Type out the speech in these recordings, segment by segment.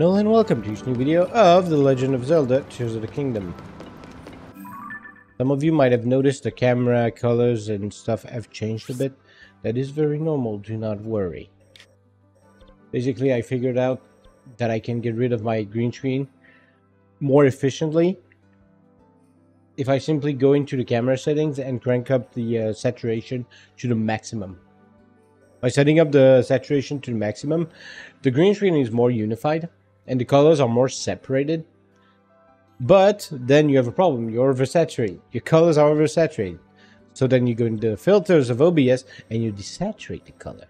And welcome to this new video of The Legend of Zelda Tears of the Kingdom. Some of you might have noticed the camera colors and stuff have changed a bit. That is very normal, do not worry. Basically, I figured out that I can get rid of my green screen more efficiently if I simply go into the camera settings and crank up the uh, saturation to the maximum. By setting up the saturation to the maximum, the green screen is more unified and the colors are more separated. But then you have a problem. You're oversaturated. Your colors are oversaturated. So then you go into the filters of OBS and you desaturate the color.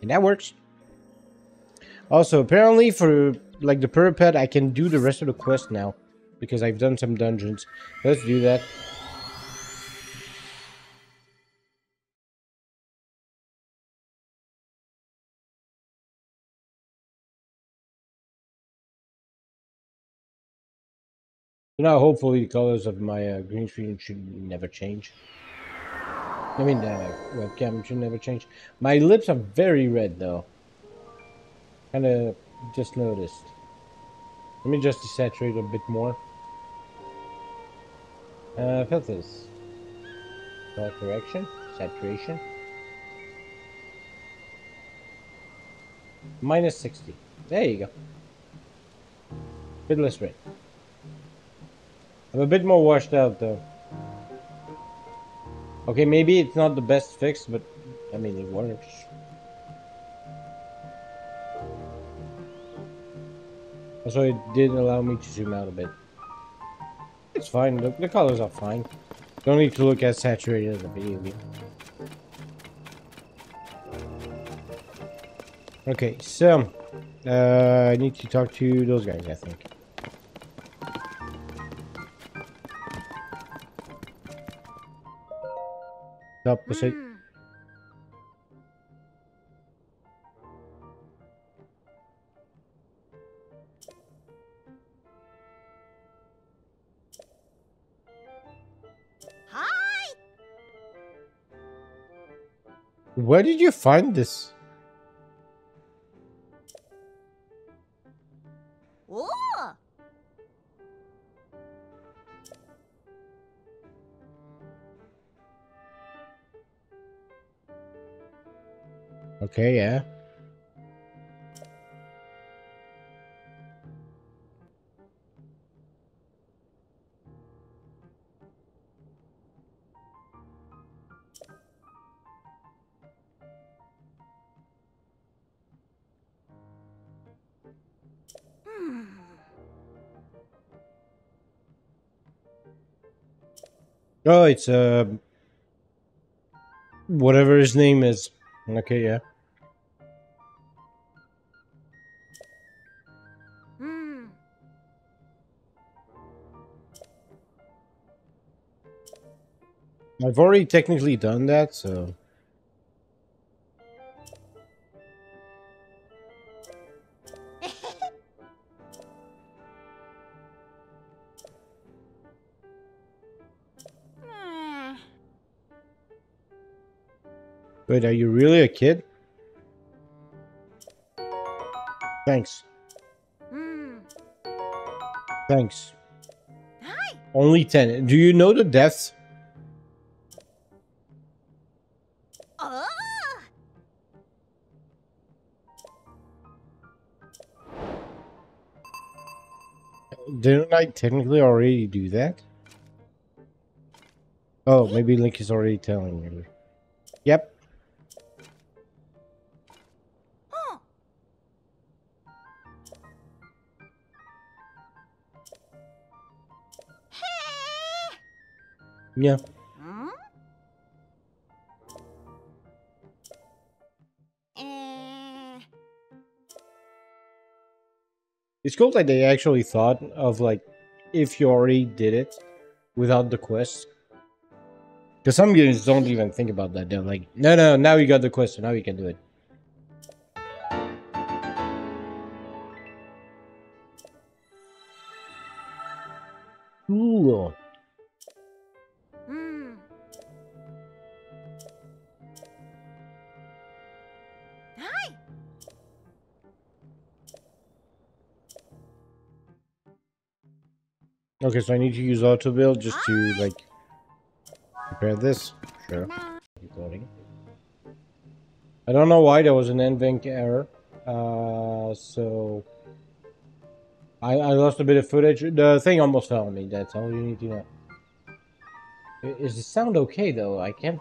And that works. Also, apparently for like the Purah Pad, I can do the rest of the quest now. Because I've done some dungeons. Let's do that. Now, hopefully, the colors of my uh, green screen should never change. I mean, uh, webcam should never change. My lips are very red, though. Kind of just noticed. Let me just desaturate a bit more. Uh, filters. Color correction. Saturation. Minus 60. There you go. Bit less red. I'm a bit more washed out though. Okay, maybe it's not the best fix, but I mean, it works. Also, it did allow me to zoom out a bit. It's fine, the, the colors are fine. Don't need to look as saturated as a video game. Okay, so, uh, I need to talk to those guys, I think. Opposite. Mm. Hi. Where did you find this? Okay, yeah. Oh, it's uh, whatever his name is. Okay, yeah. I've already technically done that, so... Wait, are you really a kid? Thanks. Mm. Thanks. Hi. Only 10. Do you know the deaths? Didn't I technically already do that? Oh, maybe Link is already telling you. Yep. Yeah. It's cool that they actually thought of like if you already did it without the quest. Because some games don't even think about that. They're like, no, no, now you got the quest, so now you can do it. Okay, so I need to use auto build just to like prepare this. Sure. Recording. I don't know why there was an NVENC error. Uh, so I, I lost a bit of footage. The thing almost fell on me. That's all you need to know. Is the sound okay though? I can't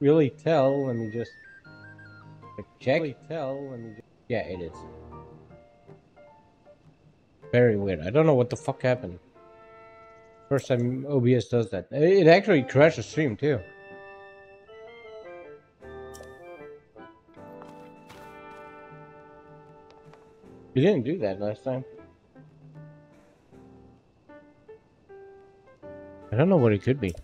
really tell. Let me just check. Really tell. Let me. Just... Yeah, it is. Very weird. I don't know what the fuck happened. First time OBS does that. It actually crashed the stream too. You didn't do that last time. I don't know what it could be.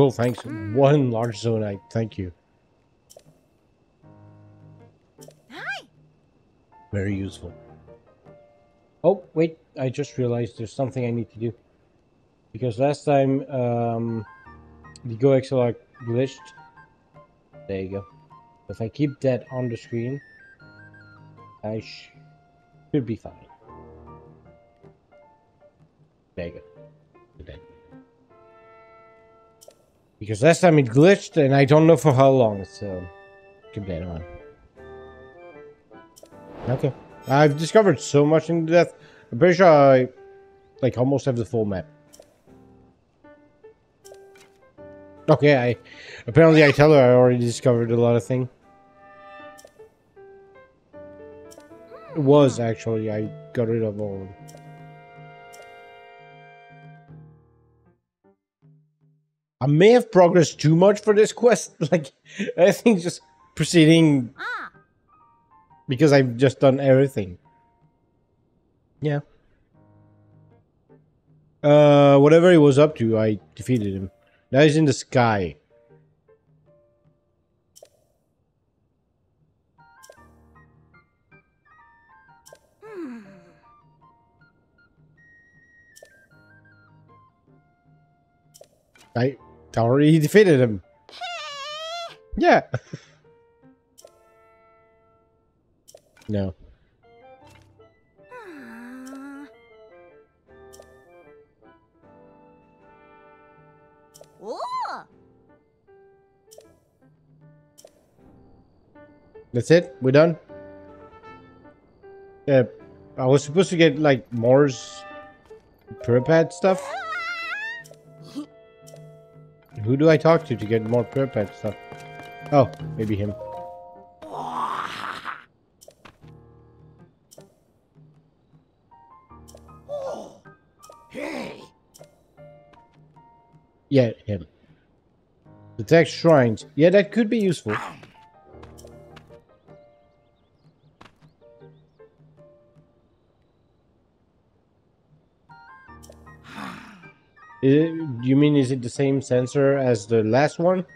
Cool, thanks. One large zonaite, thank you. Hi. Very useful. Oh, wait, I just realized there's something I need to do. Because last time, um, the GoXLR glitched. There you go. If I keep that on the screen, I sh should be fine. There you go. Because last time it glitched and I don't know for how long, so keep that on. Okay. I've discovered so much in death. I'm pretty sure I like almost have the full map. Okay, I apparently I tell her I already discovered a lot of things. It was actually I got rid of all of them. I may have progressed too much for this quest. Like, I think just proceeding because I've just done everything. Yeah. Uh, whatever he was up to, I defeated him. Now he's in the sky. I Already defeated him. yeah. no. That's it? We're done? Yeah. I was supposed to get like Moore's Purah Pad stuff. Who do I talk to to get more Purah Pad stuff? Oh, maybe him. Yeah, him. Detect shrines. Yeah, that could be useful. It, you mean is it the same sensor as the last one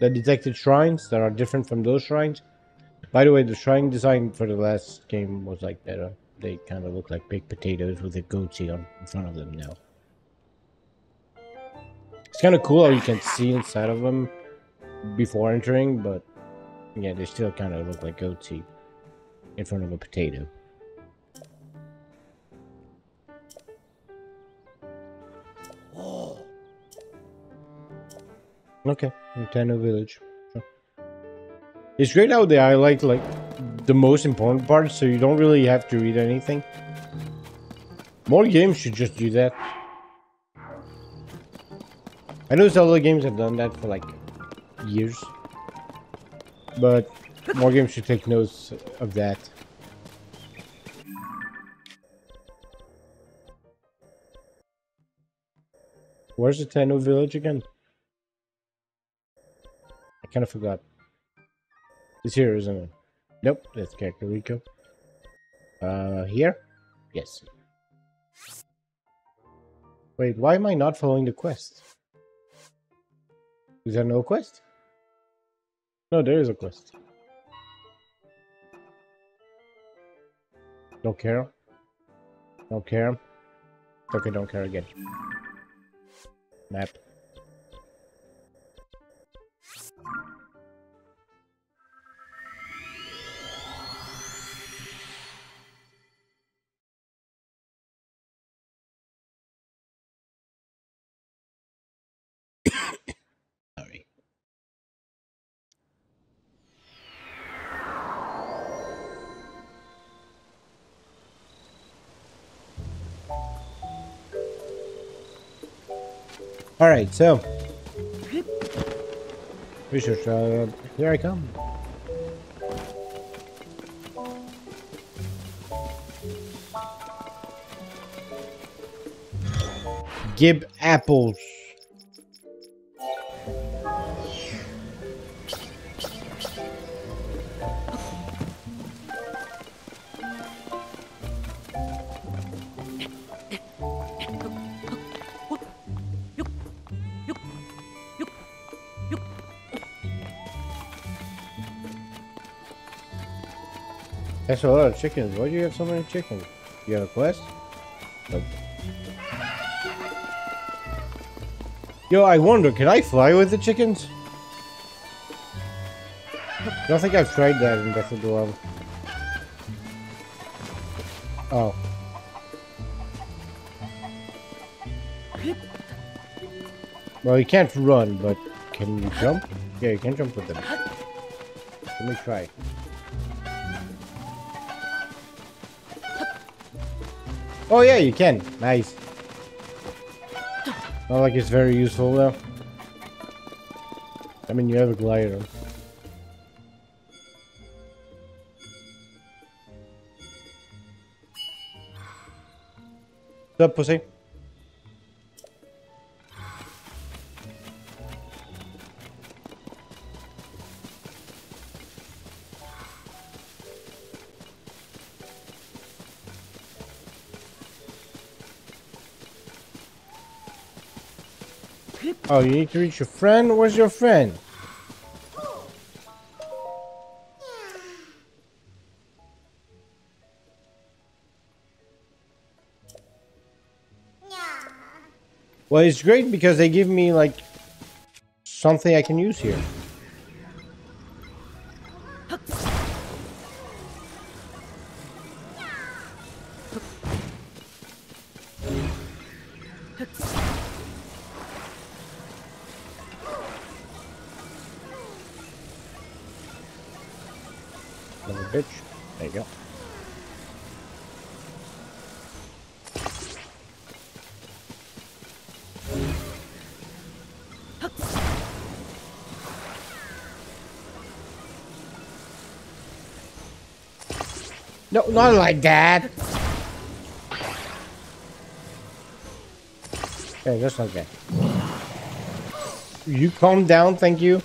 that detected shrines that are different from those shrines? By the way, the shrine design for the last game was like better. They kind of look like big potatoes with a goatee on in front of them now. It's kind of cool how you can see inside of them before entering, but yeah, they still kind of look like goatee in front of a potato. Okay, Hateno Village. It's great how they highlight like the most important parts, so you don't really have to read anything. More games should just do that. I know Zelda games have done that for like years, but more games should take notes of that. Where's the Hateno village again? Kind of forgot. It's here, isn't it? Nope, that's Kakariko. Uh, here? Yes. Wait, why am I not following the quest? Is there no quest? No, there is a quest. Don't care. Don't care. Okay, don't care again. Map. All right, so research. Uh, here I come. Gib apples. That's a lot of chickens. Why do you have so many chickens? You have a quest? Nope. Yo, I wonder, can I fly with the chickens? I don't think I've tried that in Breath of. Oh. Well, you can't run, but can you jump? Yeah, you can jump with them. Let me try. Oh yeah, you can. Nice. Not like it's very useful though. I mean, you have a glider. What's up, pussy? Oh, you need to reach your friend? Where's your friend? Well, it's great because they give me, like, something I can use here. Not like that. Okay, just like that. You calm down, thank you.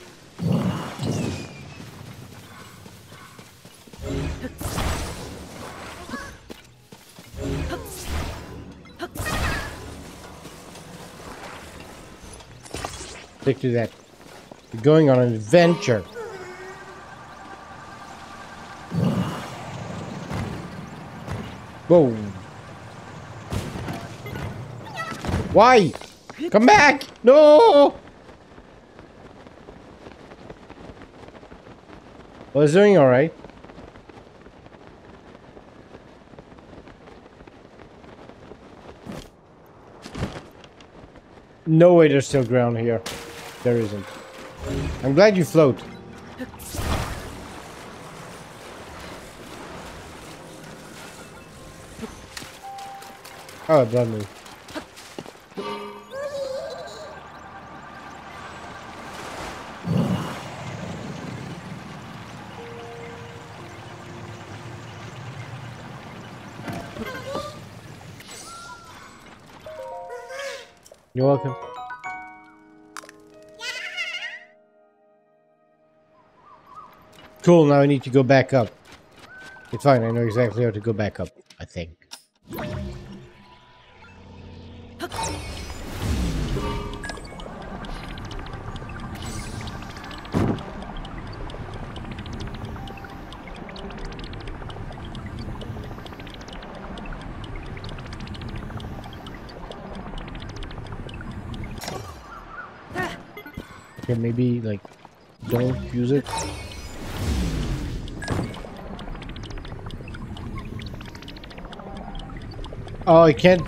Stick to that. You're going on an adventure. Whoa. Why? Come back! No! Well, it's doing alright. No way there's still ground here. There isn't. I'm glad you float. Oh, it blood me. You're welcome. Cool, now I need to go back up. It's fine, I know exactly how to go back up, use it. Oh, I can't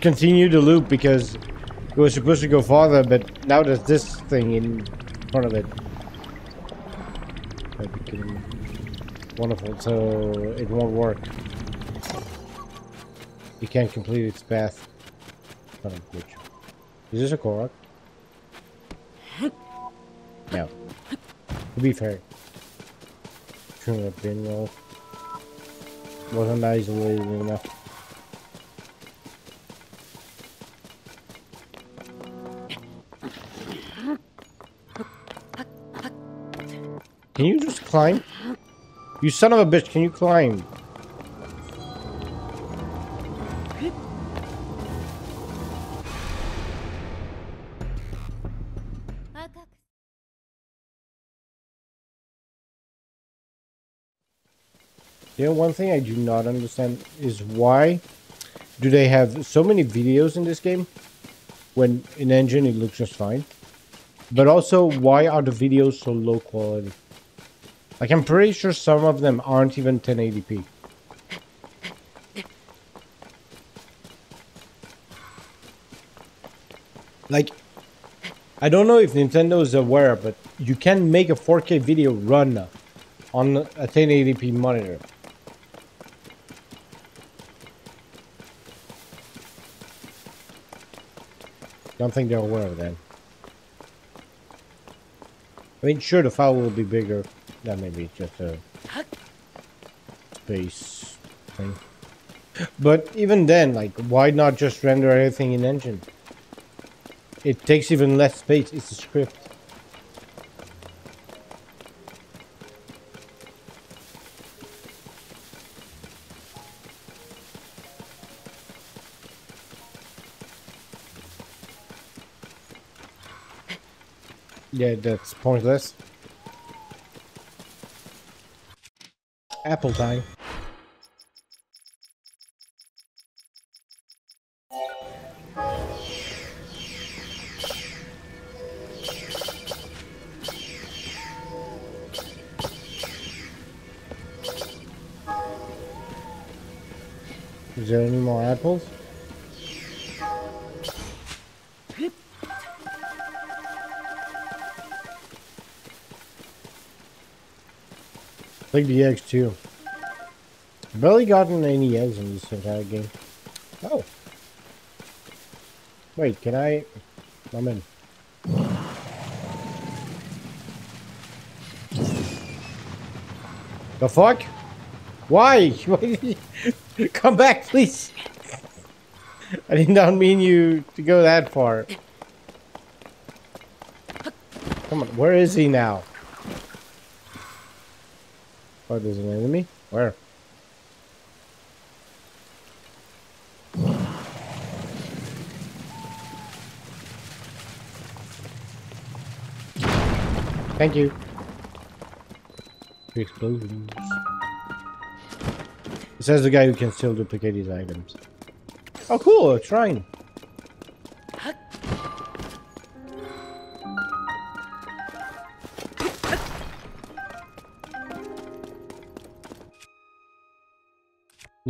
continue the loop because it was supposed to go farther, but now there's this thing in front of it. Wonderful, so it won't work. You can't complete its path. Is this a Korok? No. To be fair. Shouldn't have been though. Wasn't isolated enough. Can you just climb? You son of a bitch, can you climb? You know, one thing I do not understand is why do they have so many videos in this game when in engine it looks just fine? But also, why are the videos so low quality? Like, I'm pretty sure some of them aren't even 1080p. Like, I don't know if Nintendo is aware, but you can make a 4K video run on a 1080p monitor. Don't think they're aware of that. I mean, sure, the file will be bigger. That may be just a space thing. But even then, like, why not just render everything in engine? It takes even less space. It's a script. Yeah, that's pointless. Apple time. Is there any more apples? Like the eggs too. Barely gotten any eggs in this entire game. Oh. Wait, can I? I'm in. The fuck? Why? Come back, please. I did not mean you to go that far. Come on, where is he now? Oh, there's an enemy? Where? Thank you. Three explosions. It says the guy who can still duplicate these items. Oh cool, a shrine.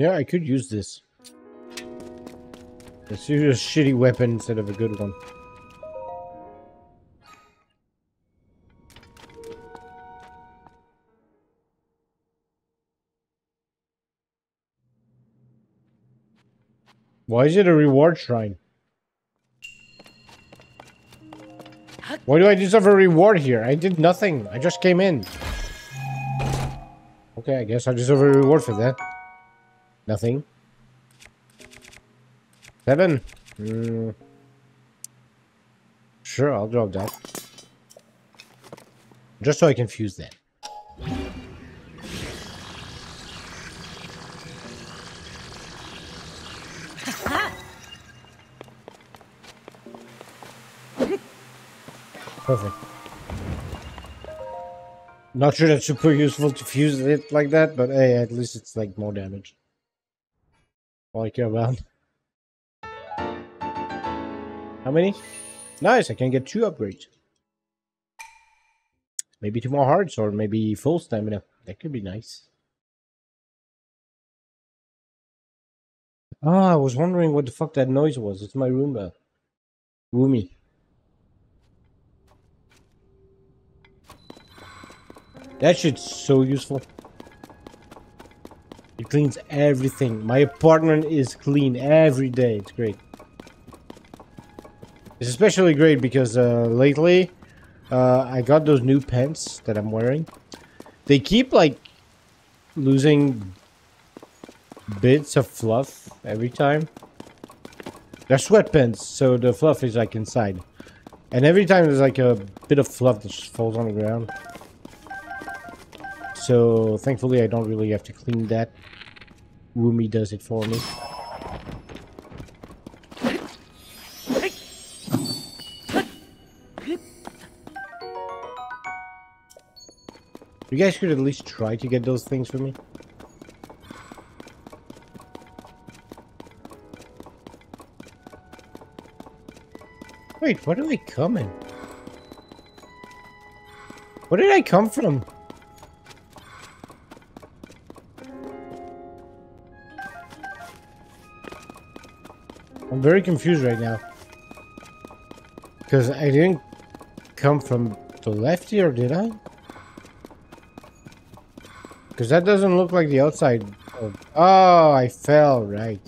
Yeah, I could use this. Let's use a shitty weapon instead of a good one. Why is it a reward shrine? Why do I deserve a reward here? I did nothing. I just came in. Okay, I guess I deserve a reward for that. Nothing. Seven. Mm. Sure, I'll drop that. Just so I can fuse that. Perfect. Not sure that's super useful to fuse it like that, but hey, at least it's like more damage I care about. How many? Nice, I can get two upgrades. Maybe two more hearts or maybe full stamina. That could be nice. Ah, I was wondering what the fuck that noise was. It's my Roomba. Roomy. That shit's so useful. Cleans everything. My apartment is clean every day. It's great. It's especially great because uh, lately uh, I got those new pants that I'm wearing. They keep like losing bits of fluff every time. They're sweatpants, so the fluff is like inside. And every time there's like a bit of fluff that just falls on the ground. So thankfully I don't really have to clean that. Roomy does it for me. You guys could at least try to get those things for me. Wait, where are they coming? Where did I come from? Very confused right now. Because I didn't come from the left here, did I? Because that doesn't look like the outside. Of... Oh, I fell, right.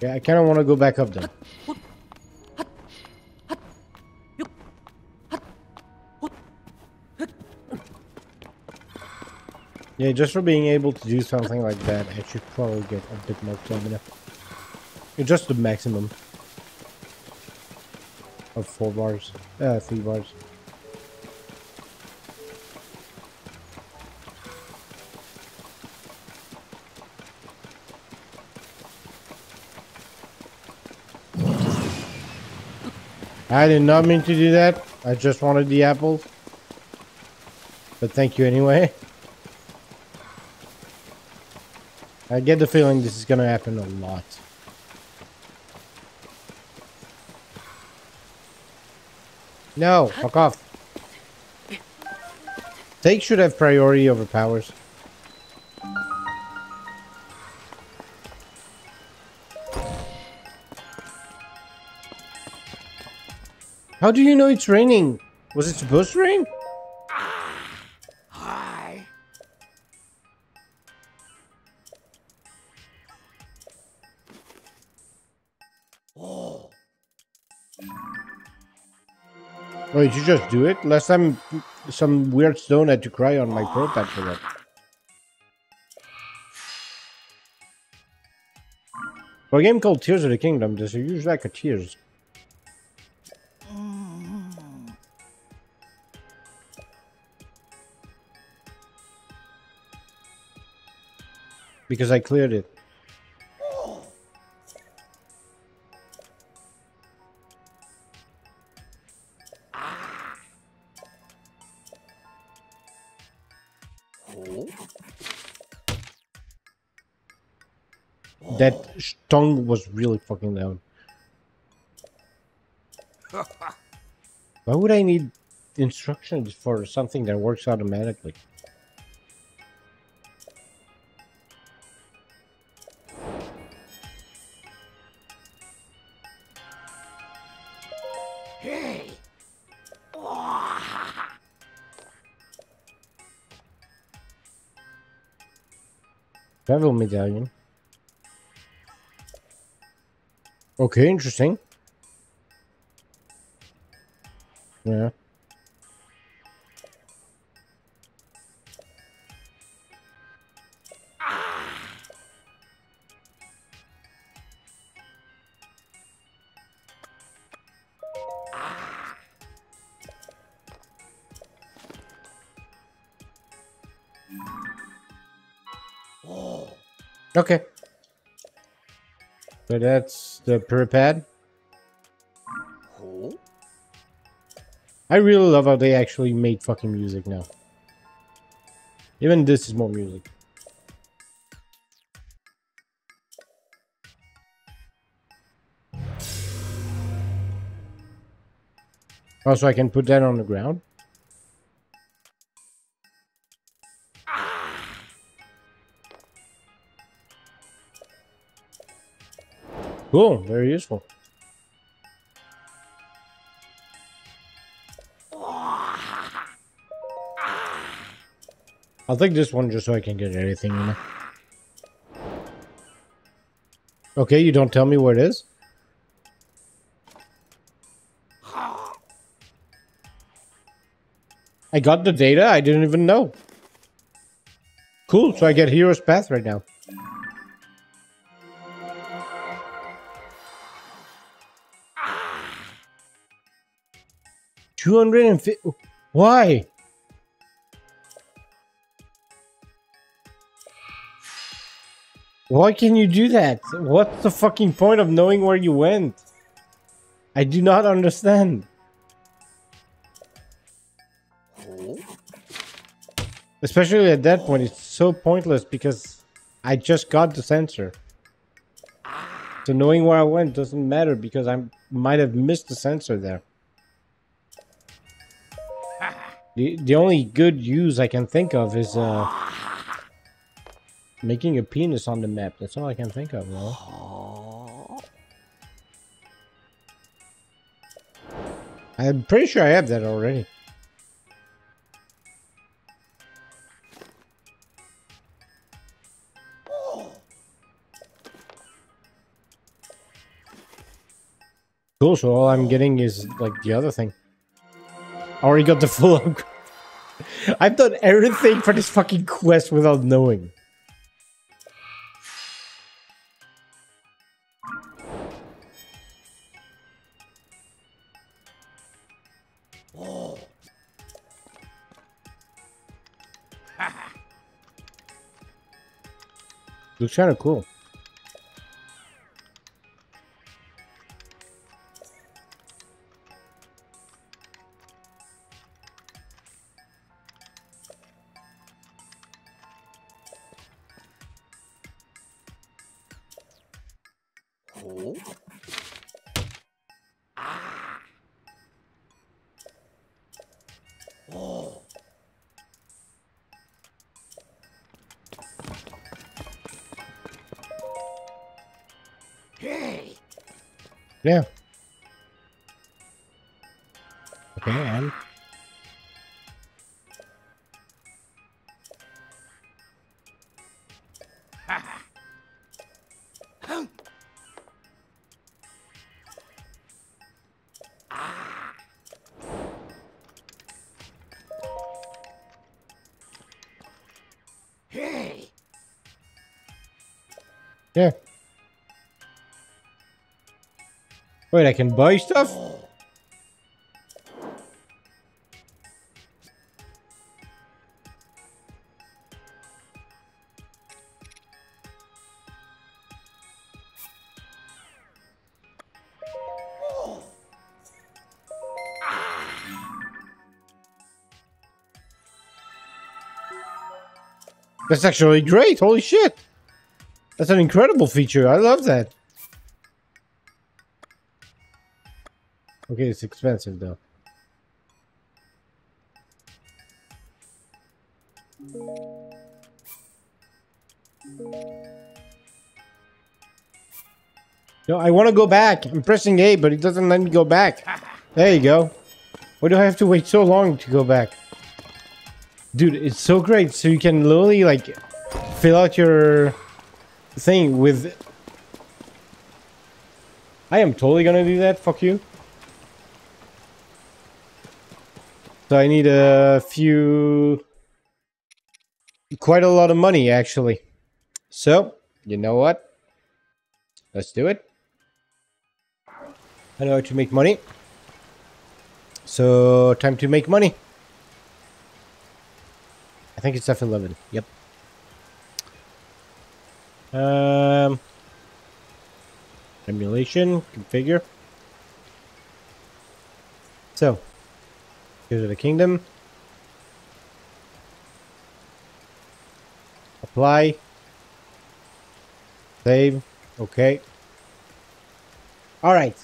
Yeah, I kind of want to go back up then. Yeah, just for being able to do something like that, I should probably get a bit more stamina. Just the maximum of four bars, uh, three bars. I did not mean to do that. I just wanted the apples. But thank you anyway. I get the feeling this is going to happen a lot. No, fuck off. Take should have priority over powers. How do you know it's raining? Was it supposed to rain? Oh, did you just do it? Last time, some weird stone had to cry on my prototype for that. For a game called Tears of the Kingdom, there's a huge lack of tears. Because I cleared it. Tongue was really fucking loud. Why would I need instructions for something that works automatically? Hey! Travel medallion. Okay, interesting. Yeah. Okay. So that's the pad. I really love how they actually made fucking music now. Even this is more music. Oh, so I can put that on the ground? Cool, very useful. I'll take this one just so I can get anything in there. Okay, you don't tell me where it is? I got the data, I didn't even know. Cool, so I get Hero's Path right now. Two hundred and fifty. Why? Why can you do that? What's the fucking point of knowing where you went? I do not understand. Especially at that point, it's so pointless because I just got the sensor. So knowing where I went doesn't matter because I might have missed the sensor there. The, the only good use I can think of is uh, making a penis on the map. That's all I can think of, though. I'm pretty sure I have that already. Cool, so all I'm getting is like the other thing. I already got the full upgrade. I've done everything for this fucking quest without knowing. Looks kind of cool. Wait, I can buy stuff? That's actually great. Holy shit. That's an incredible feature. I love that. Okay, it's expensive though. No, I want to go back. I'm pressing A, but it doesn't let me go back. There you go. Why do I have to wait so long to go back? Dude, it's so great. So you can literally, like, fill out your thing with... I am totally gonna do that. Fuck you. So I need a few... Quite a lot of money, actually. So, you know what? Let's do it. I know how to make money. So, time to make money. I think it's F11. Yep. Um, emulation, configure. So, Go to the kingdom. Apply. Save. Okay. All right.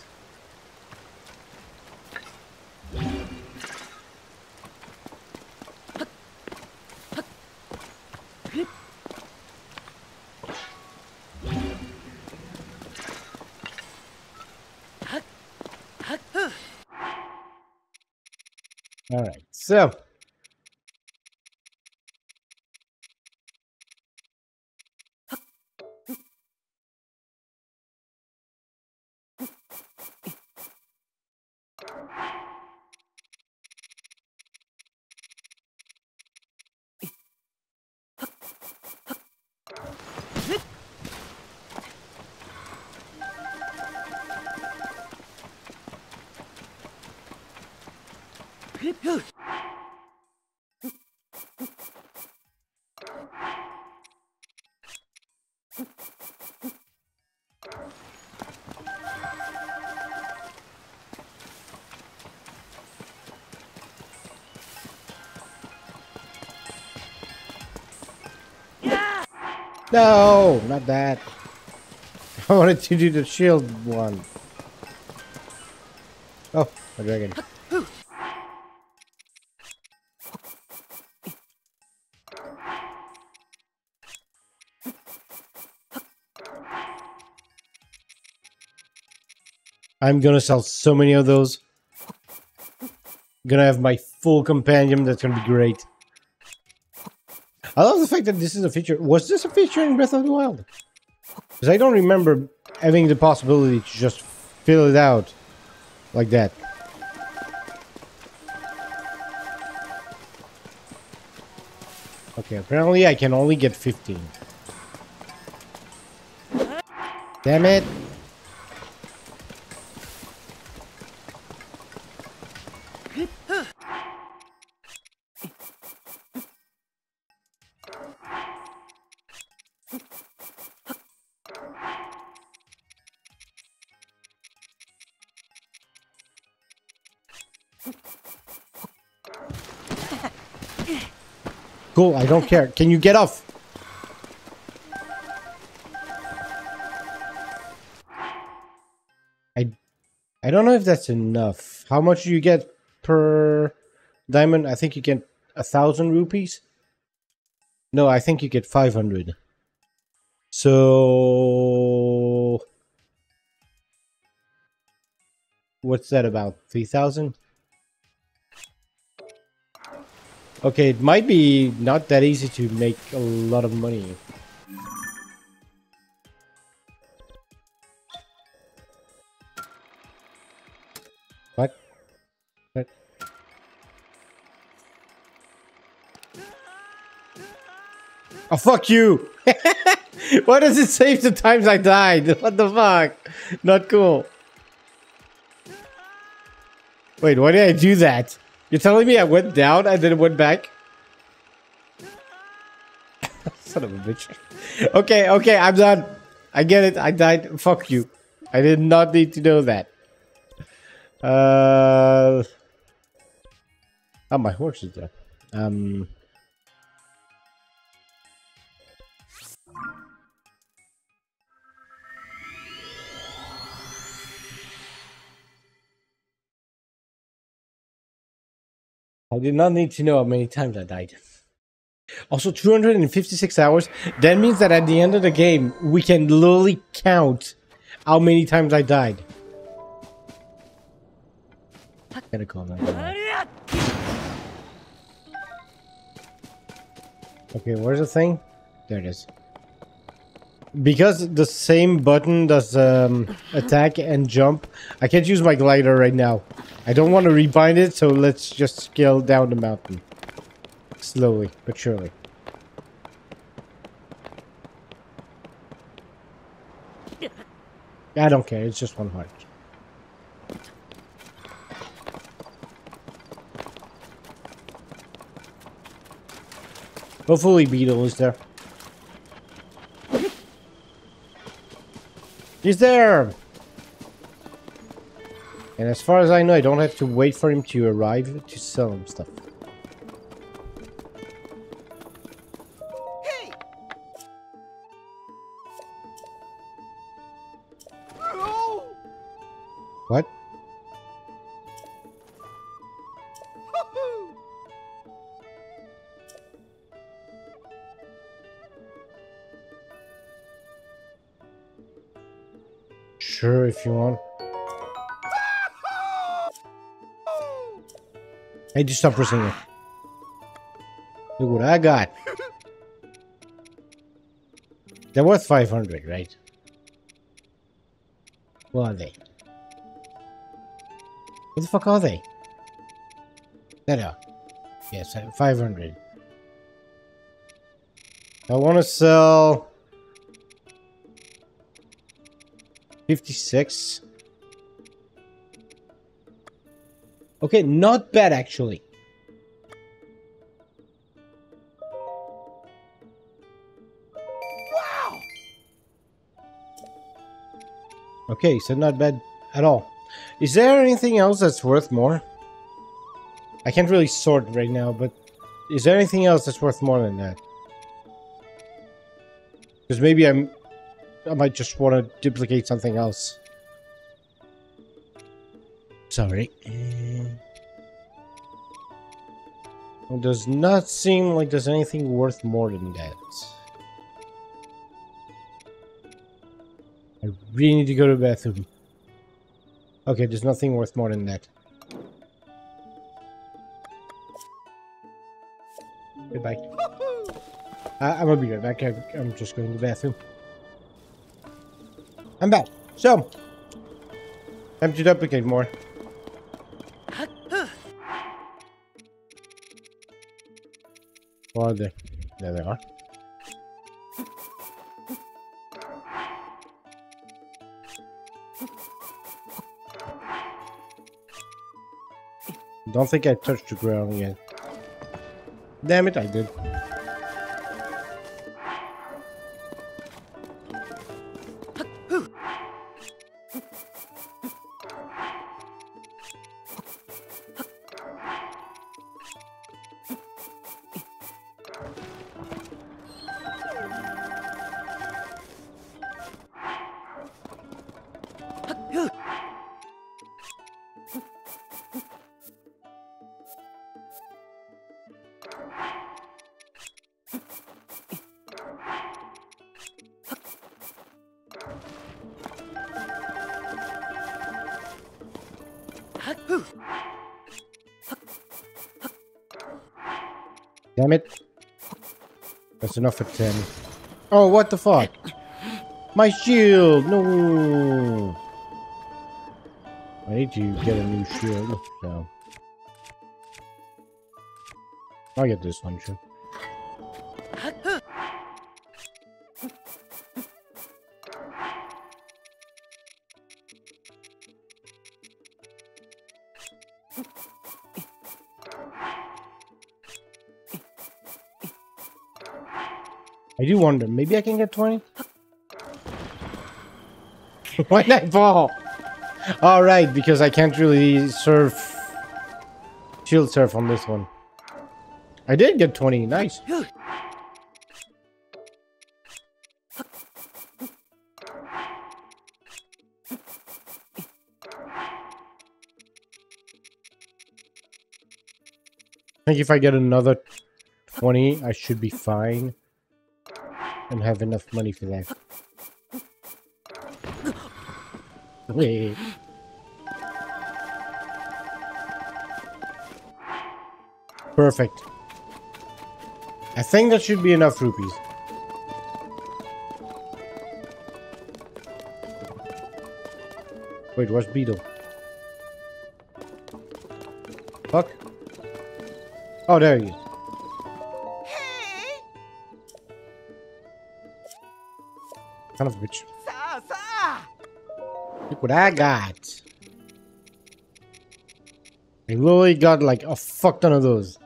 All right, so No, not that. I wanted to do the shield one. Oh, a dragon. I'm gonna sell so many of those. I'm Gonna have my full compendium. That's gonna be great. I love the fact that this is a feature. Was this a feature in Breath of the Wild? Because I don't remember having the possibility to just fill it out like that. Okay, apparently I can only get 15. Damn it! Cool, I don't care. Can you get off? I I don't know if that's enough. How much do you get per diamond? I think you get a thousand rupees. No, I think you get 500. So... What's that about? 3,000? Okay, it might be not that easy to make a lot of money. What? What? Oh, fuck you! Why does it save the times I died? What the fuck? Not cool. Wait, why did I do that? You're telling me I went down and then went back? Son of a bitch. Okay, okay, I'm done. I get it. I died. Fuck you. I did not need to know that. Uh... Oh, my horse is dead. Um... I did not need to know how many times I died. Also, 256 hours. That means that at the end of the game, we can literally count how many times I died. I Gotta call that. Okay, where's the thing? There it is. Because the same button does um, attack and jump, I can't use my glider right now. I don't want to rebind it, so let's just scale down the mountain. Slowly, but surely. I don't care, it's just one heart. Hopefully Beedle is there. He's there! And as far as I know, I don't have to wait for him to arrive to sell him stuff. You want. Hey, just stop pressing it. Look what I got. They're worth 500, right? What are they? What the fuck are they? There they are. Yes, 500. I want to sell 56. Okay, not bad actually. Wow. Okay, so not bad at all. Is there anything else that's worth more? I can't really sort right now, but is there anything else that's worth more than that? Because maybe I'm, I might just want to duplicate something else. Sorry. It does not seem like there's anything worth more than that. I really need to go to the bathroom. Okay, there's nothing worth more than that. Goodbye. I I'm gonna be right back. I, I'm just going to the bathroom. I'm back. So, time to duplicate more. Where are they? There they are. Don't think I touched the ground yet. Damn it, I did. Enough for 10. Oh, what the fuck? My shield! No! I need to get a new shield, so... I'll get this one, sure. I do wonder, maybe I can get 20? Why not fall? Alright, because I can't really surf... Shield surf on this one. I did get 20, nice. I think if I get another 20, I should be fine. And have enough money for that. Wait. Perfect. I think that should be enough rupees. Wait, what's Beedle? Fuck. Oh, there he is. Son of a bitch. Look what I got. I literally got like a fuck ton of those.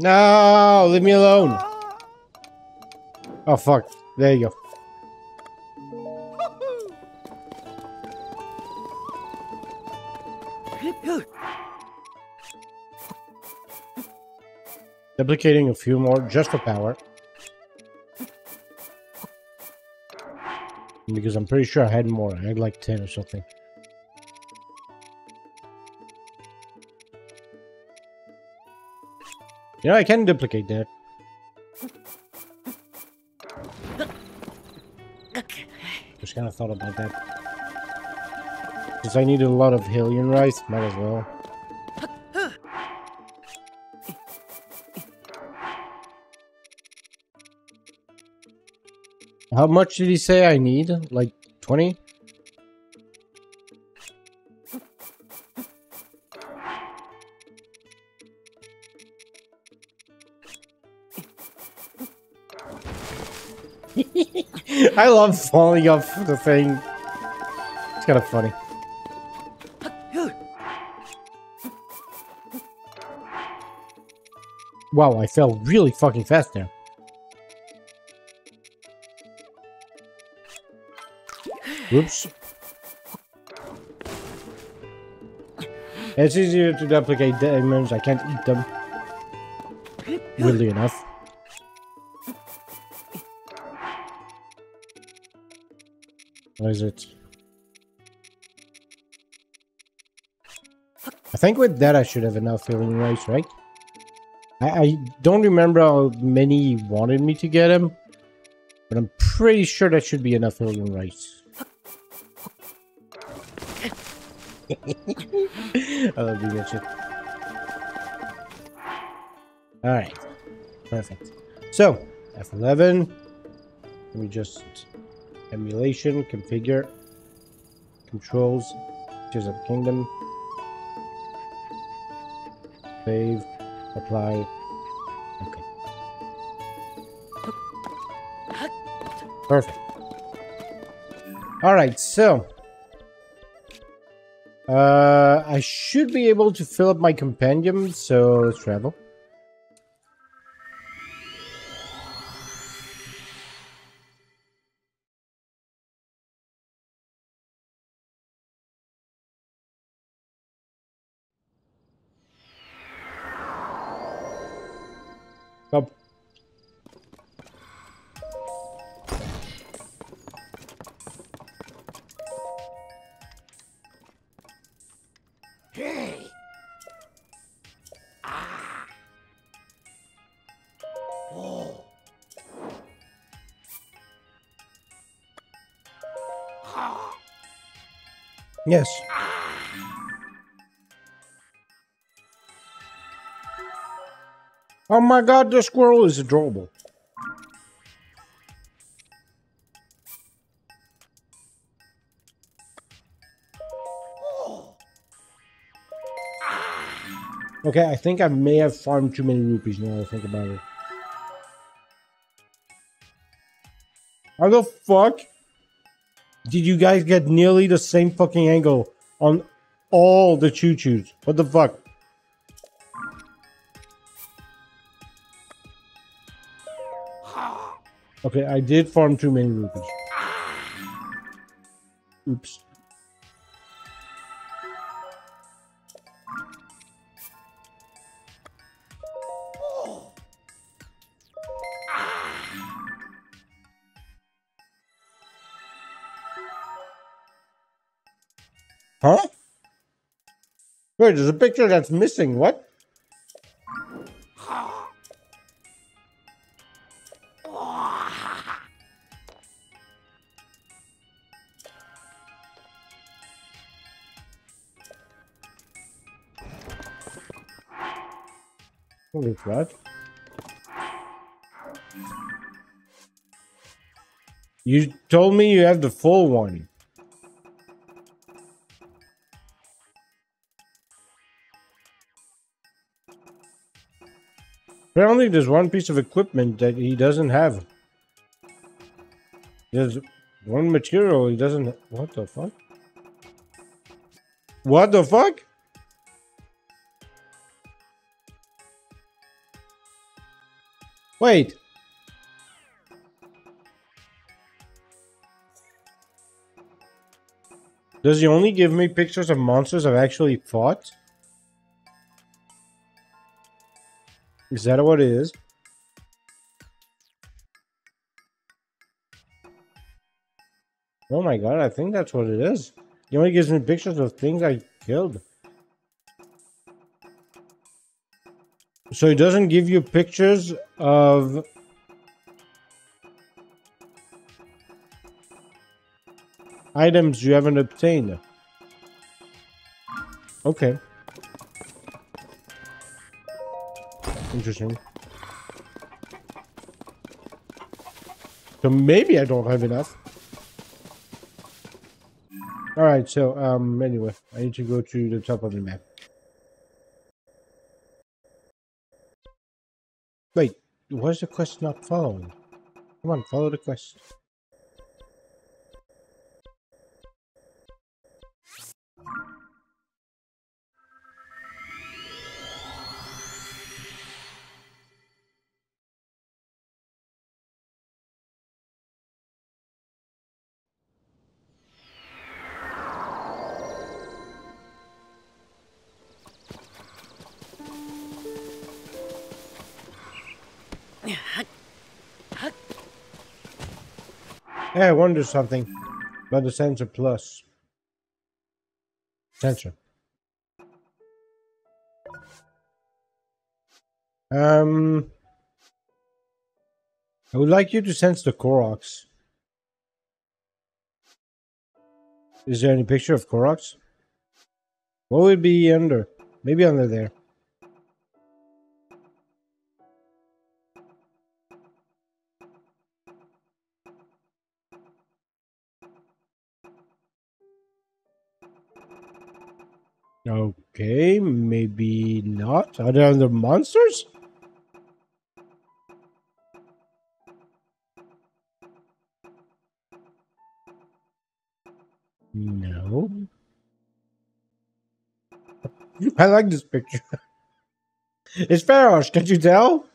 No, leave me alone. Oh, fuck. There you go. Duplicating a few more just for power. Because I'm pretty sure I had more. I had like 10 or something. You know, I can duplicate that. Just kind of thought about that. Because I need a lot of Hylian rice, might as well. How much did he say I need? Like 20? I love falling off the thing. It's kind of funny. Wow, I fell really fucking fast there. Whoops. It's easier to duplicate diamonds. I can't eat them. Weirdly enough. It? I think with that I should have enough Hylian rice, right? I, I don't remember how many wanted me to get him, but I'm pretty sure that should be enough Hylian rice. I love you, Richard. Alright. Perfect. So, F11. Let me just emulation, configure, controls, Tears of Kingdom, save, apply, okay. Perfect. Alright, so uh, I should be able to fill up my compendium, so let's travel. Yes. Oh my god, the squirrel is adorable. Okay, I think I may have farmed too many rupees now I think about it. How the fuck did you guys get nearly the same fucking angle on all the choo-choos? What the fuck? Okay, I did farm too many rupees. Oops. Huh? Wait, there's a picture that's missing. What? Holy crap. You told me you have the full one. Apparently there's one piece of equipment that he doesn't have. There's one material he doesn't... What the fuck? What the fuck? Wait. Does he only give me pictures of monsters I've actually fought? Is that what it is? Oh my god, I think that's what it is. It only gives me pictures of things I killed. So it doesn't give you pictures of items you haven't obtained. Okay. Interesting. So maybe I don't have enough. Alright, so, um, anyway, I need to go to the top of the map. Wait, why is the quest not following? Come on, follow the quest. Hey, I wonder something about the sensor plus. Sensor. Um, I would like you to sense the Koroks. Is there any picture of Koroks? What would be under? Maybe under there. Okay, maybe not. Are there other monsters? No. I like this picture. it's Farosh, can't you tell?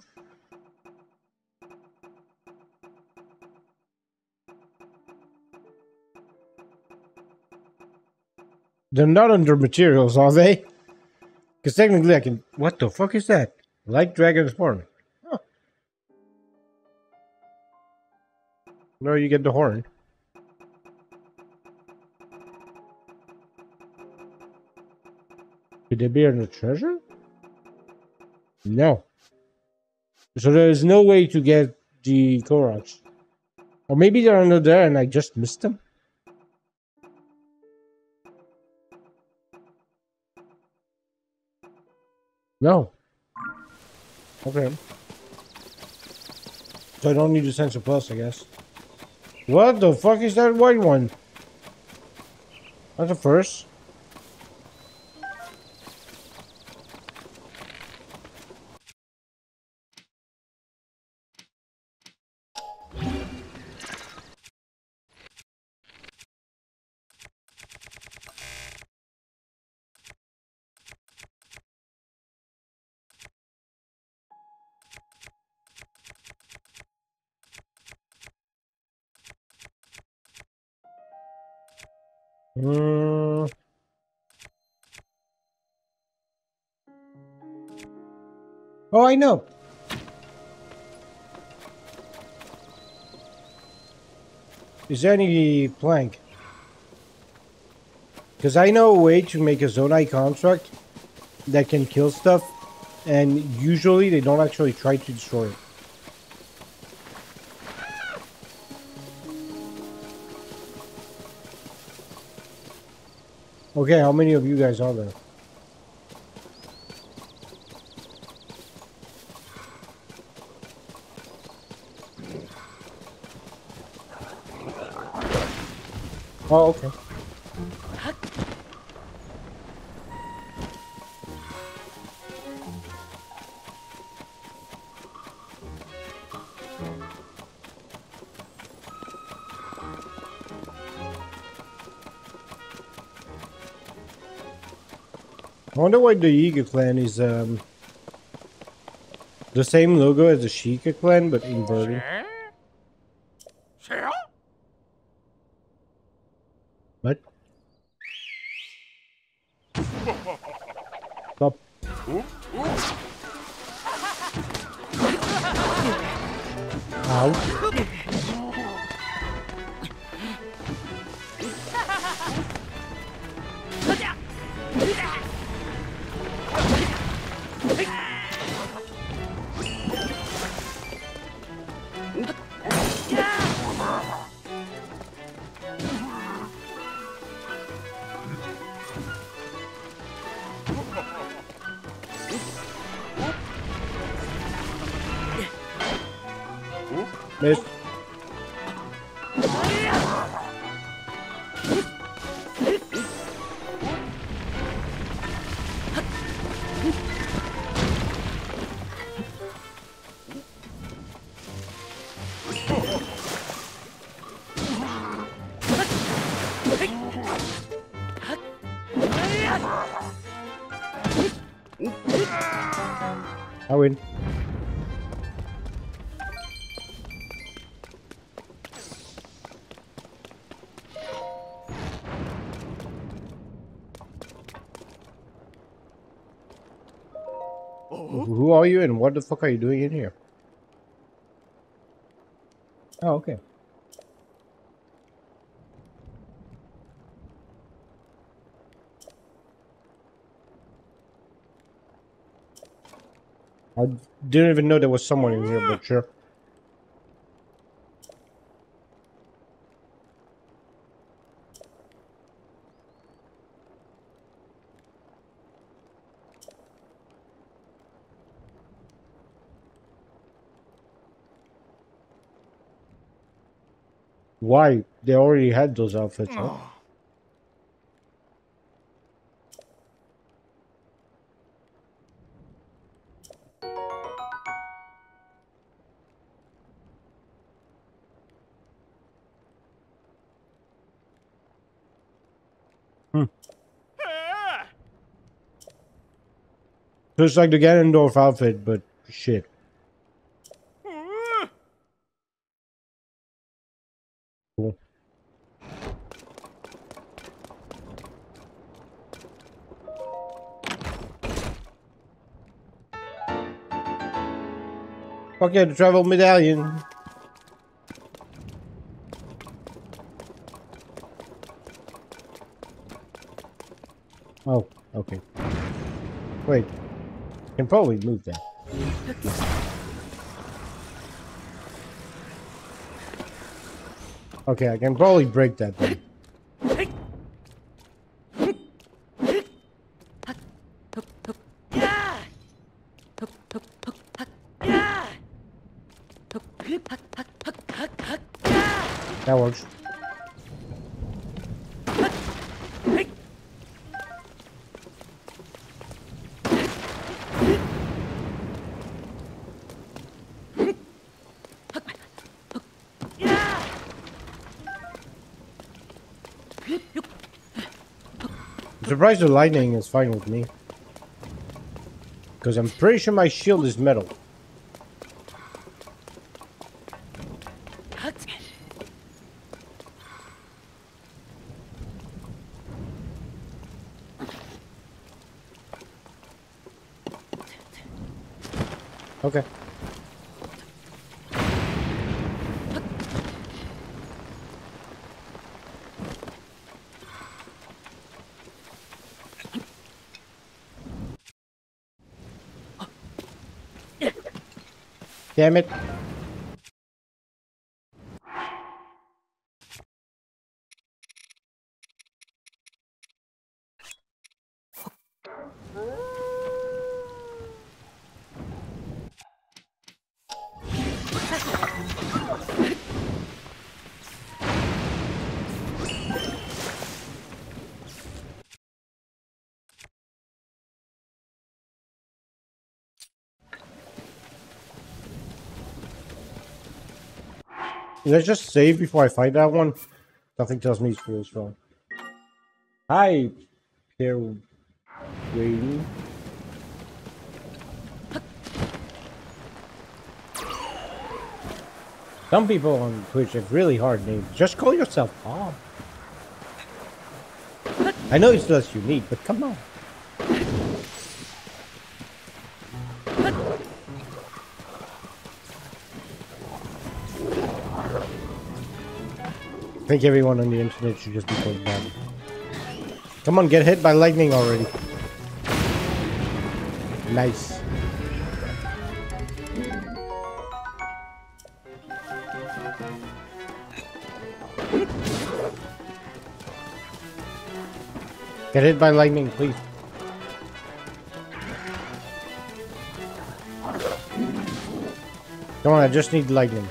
They're not under materials, are they? Because technically I can... What the fuck is that? Like Dragon's Horn. No, you get the horn. Could they be the treasure? No. So there is no way to get the Koroks. Or maybe they're under there and I just missed them? No. Okay. So I don't need the sensor plus, I guess. What the fuck is that white one? That's a first. I know. Is there any plank? Because I know a way to make a Zonai construct that can kill stuff, and usually they don't actually try to destroy it. Okay, how many of you guys are there? Oh, okay. I wonder why the Yiga clan is um the same logo as the Sheikah clan, but inverted. What? Stop. Ow. Miss. Are you and what the fuck are you doing in here? Oh, okay. I didn't even know there was someone in here, but sure. Why? They already had those outfits, huh? Oh. Hmm. So it's like the Ganondorf outfit, but shit. Okay, the travel medallion. Oh, okay. Wait. I Can probably move that. Okay, I can probably break that thing. The lightning is fine with me. Because I'm pretty sure my shield is metal. Okay. Damn it. Let's just save before I fight that one. Nothing tells me it's really strong. Hi, there, waiting. Some people on Twitch have really hard names. Just call yourself Bob. I know it's less unique, but come on. Think everyone on the internet should just be going down. Come on, get hit by lightning already. Nice. Get hit by lightning, please. Come on, I just need lightning.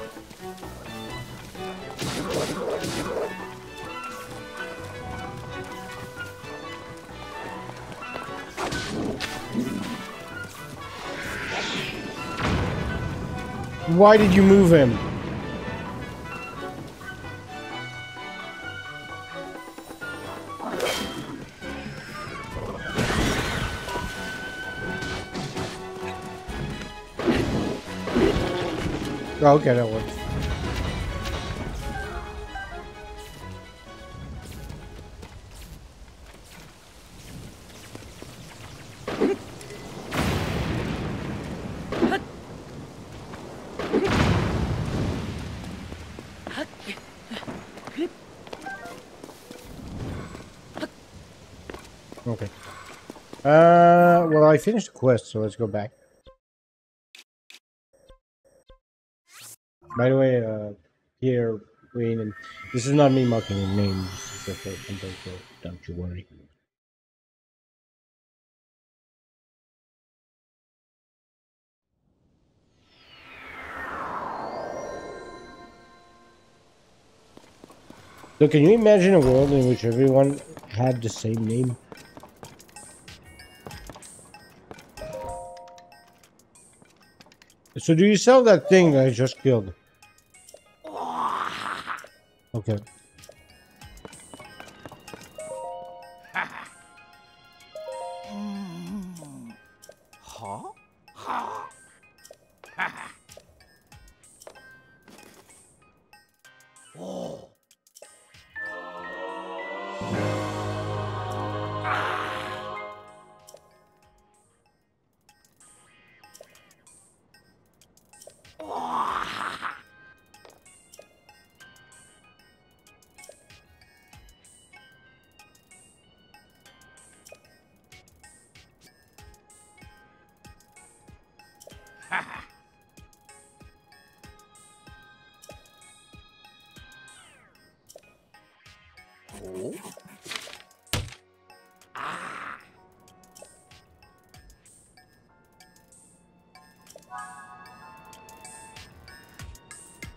Why did you move him? Okay, that works. Finished the quest, so let's go back. By the way, uh, here, Wayne, and this is not me mocking your name. Simple joke. Don't you worry. So can you imagine a world in which everyone had the same name? So do you sell that thing I just killed? Okay.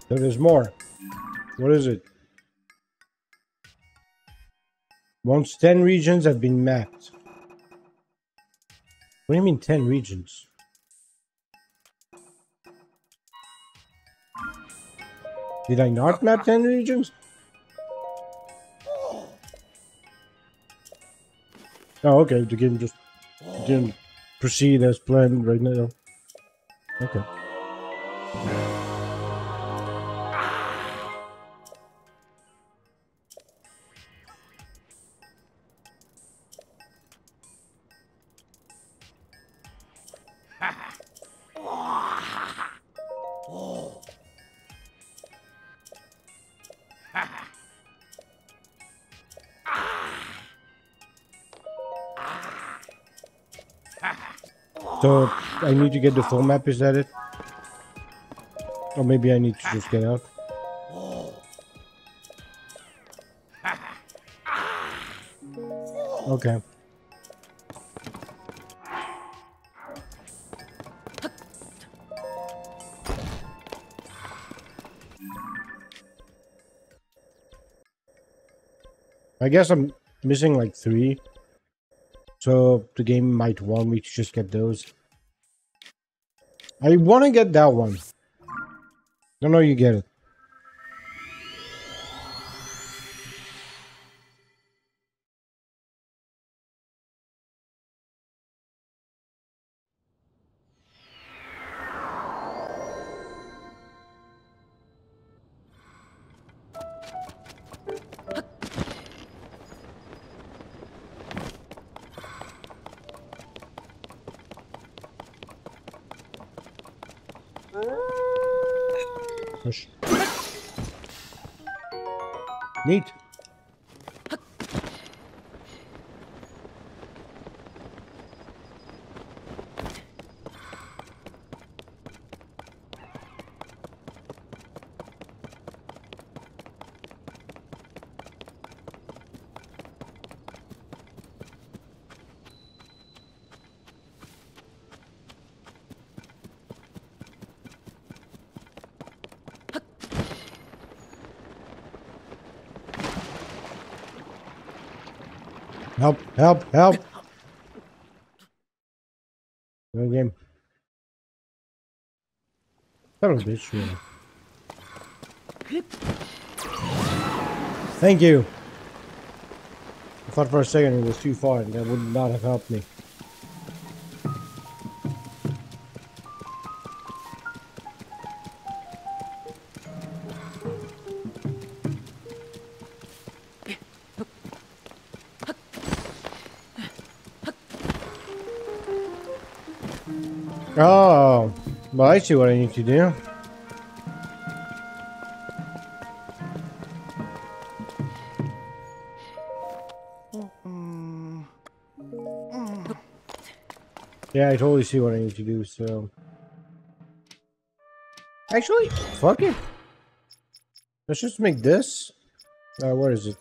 There's more. What is it? Once 10 regions have been mapped. What do you mean 10 regions? Did I not map 10 regions? Oh, okay. The game just didn't proceed as planned right now. Okay. I need to get the full map, is that it? Or maybe I need to just get out. Okay. I guess I'm missing like three. So the game might want me to just get those. I want to get that one. No, know you get it. Help, help. Good game. Was a bitch. Yeah. Thank you. I thought for a second it was too far and that would not have helped me. See what I need to do. Yeah, I totally see what I need to do, so... Actually, fuck it. Let's just make this. Uh, where is it?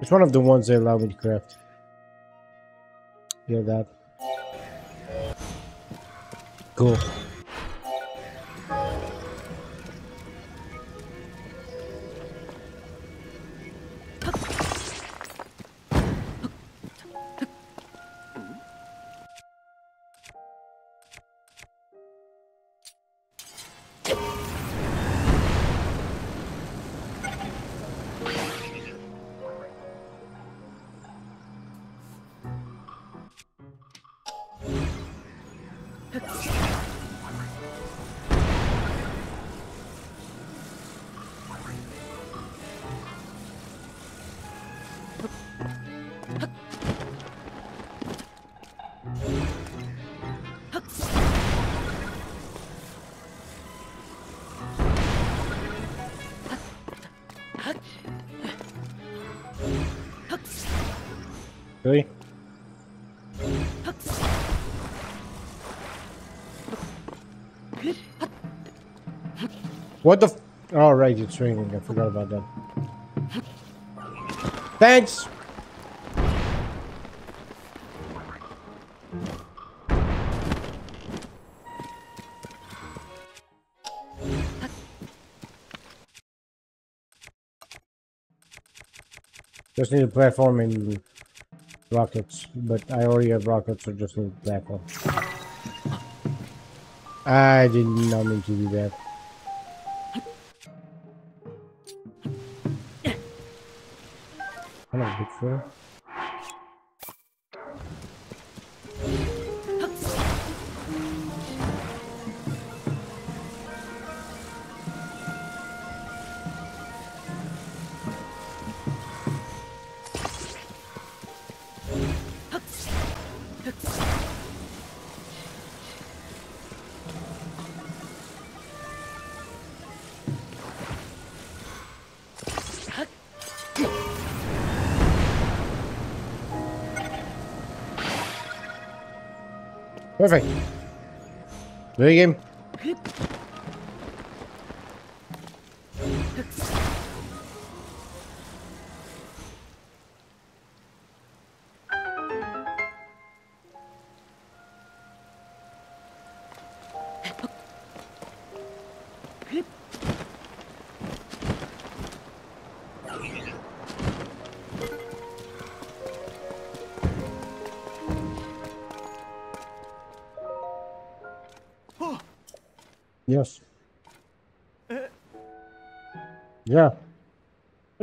It's one of the ones they allow me to craft. Yeah, that. Cool. Right, it's. I forgot about that. Thanks! Just need a platform and rockets, but I already have rockets, so just need a platform. I did not mean to do that. Hello, Very game.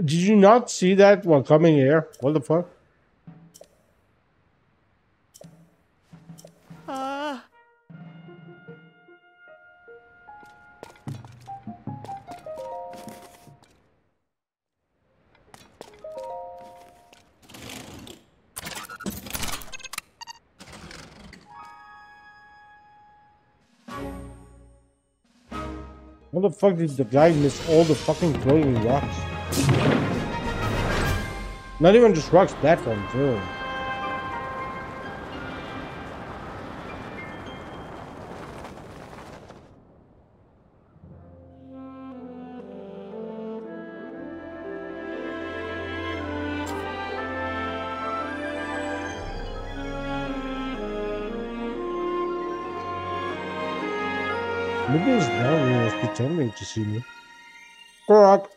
Did you not see that while coming here? What the fuck? What the fuck did the guy miss all the fucking floating rocks? Not even just rocks, platform too. Maybe it's now he was pretending to see me. Korok!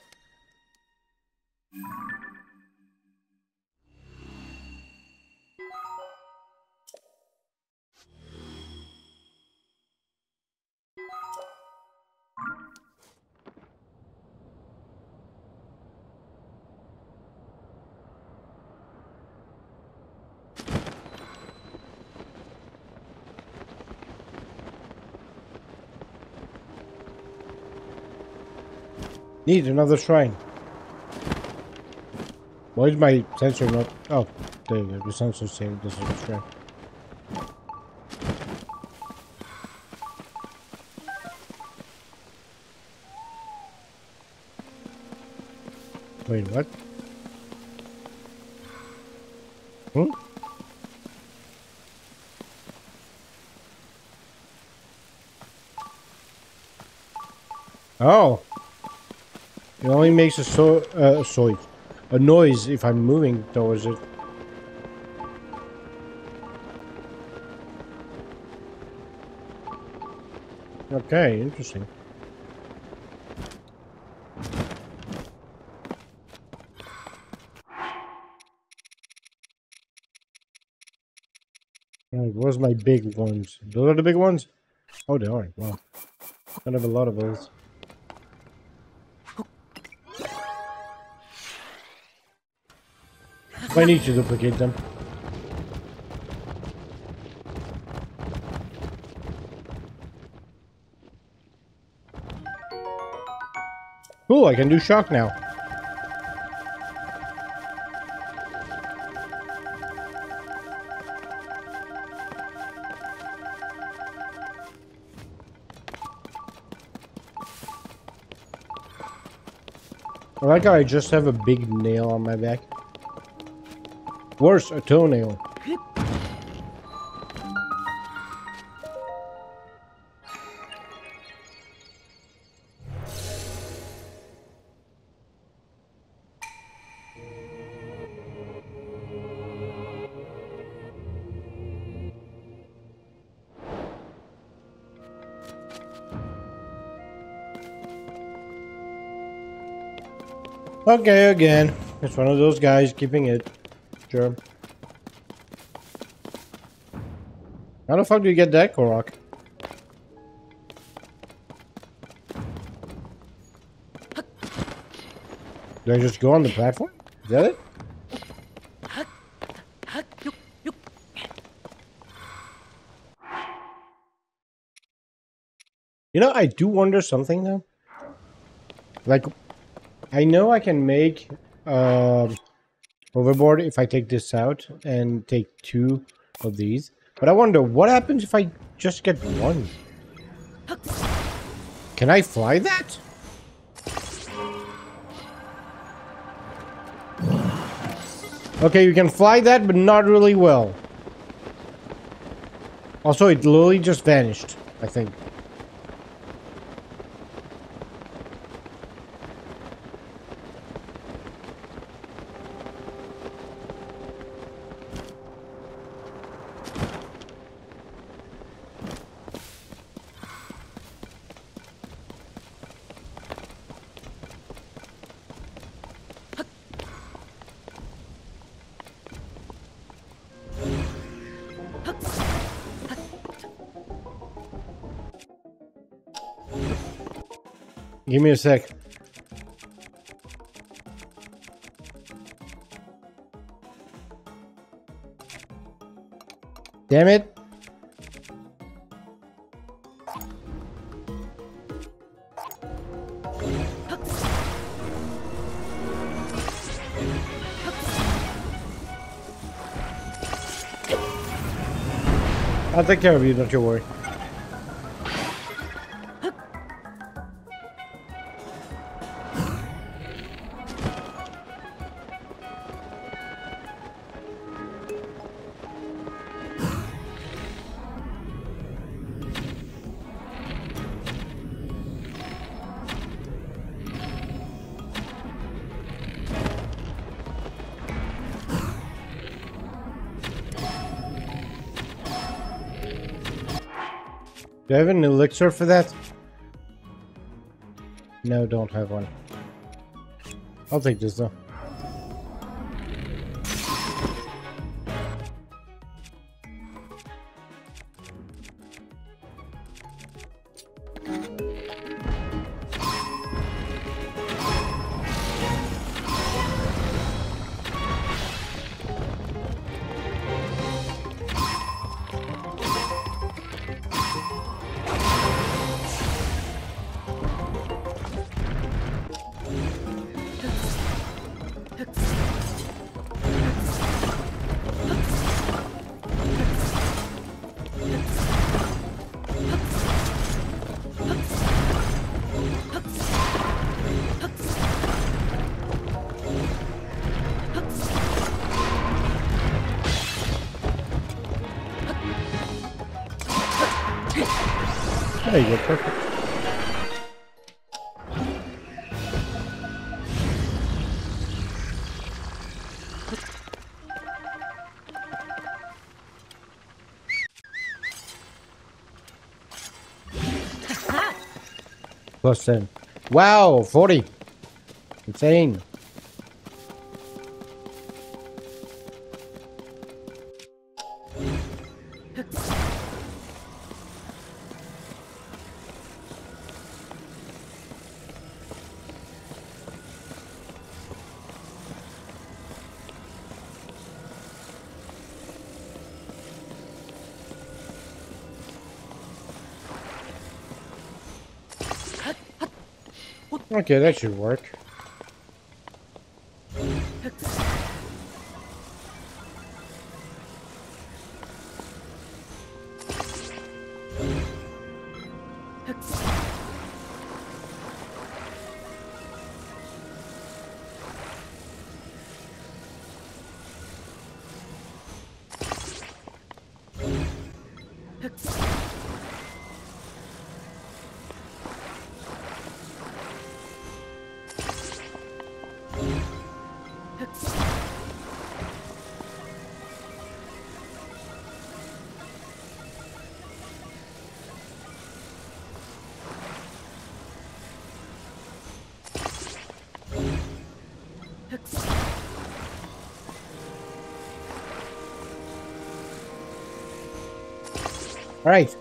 Need another shrine. Why is my sensor not... Oh, there you go. The sensor saying this is a shrine. Wait, what? Hmm? Oh. Makes a so uh, sorry, a noise if I'm moving towards it. Okay, interesting. Alright, where's my big ones? Those are the big ones? Oh, they are. Wow. I have a lot of those. I need to duplicate them. Cool, I can do shock now. I like how I just have a big nail on my back. Worse, a toenail. Okay, again. It's one of those guys keeping it. How the fuck do you get that, Korok? Do I just go on the platform? Is that it? You know, I do wonder something though. Like, I know I can make um, overboard if I take this out and take two of these. But I wonder, what happens if I just get one? Can I fly that? Okay, you can fly that, but not really well. Also, it literally just vanished, I think. Give me a sec. Damn it. I'll take care of you, don't you worry. Do I have an elixir for that? No, don't have one. I'll take this though. Wow, 40. Insane. Okay, that should work. All right.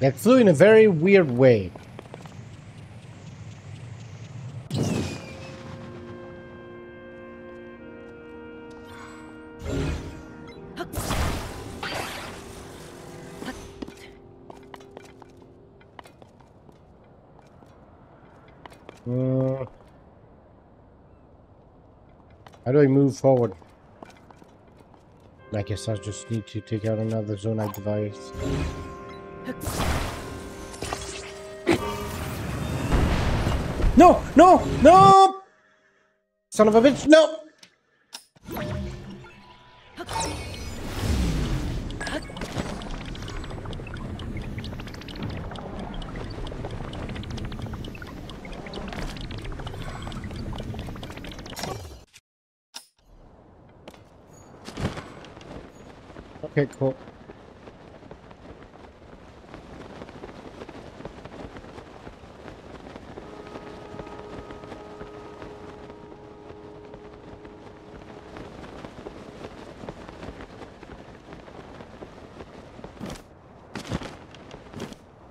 That flew in a very weird way. Forward? I guess I just need to take out another zonaite device. No! No! No! Son of a bitch! No! Cool.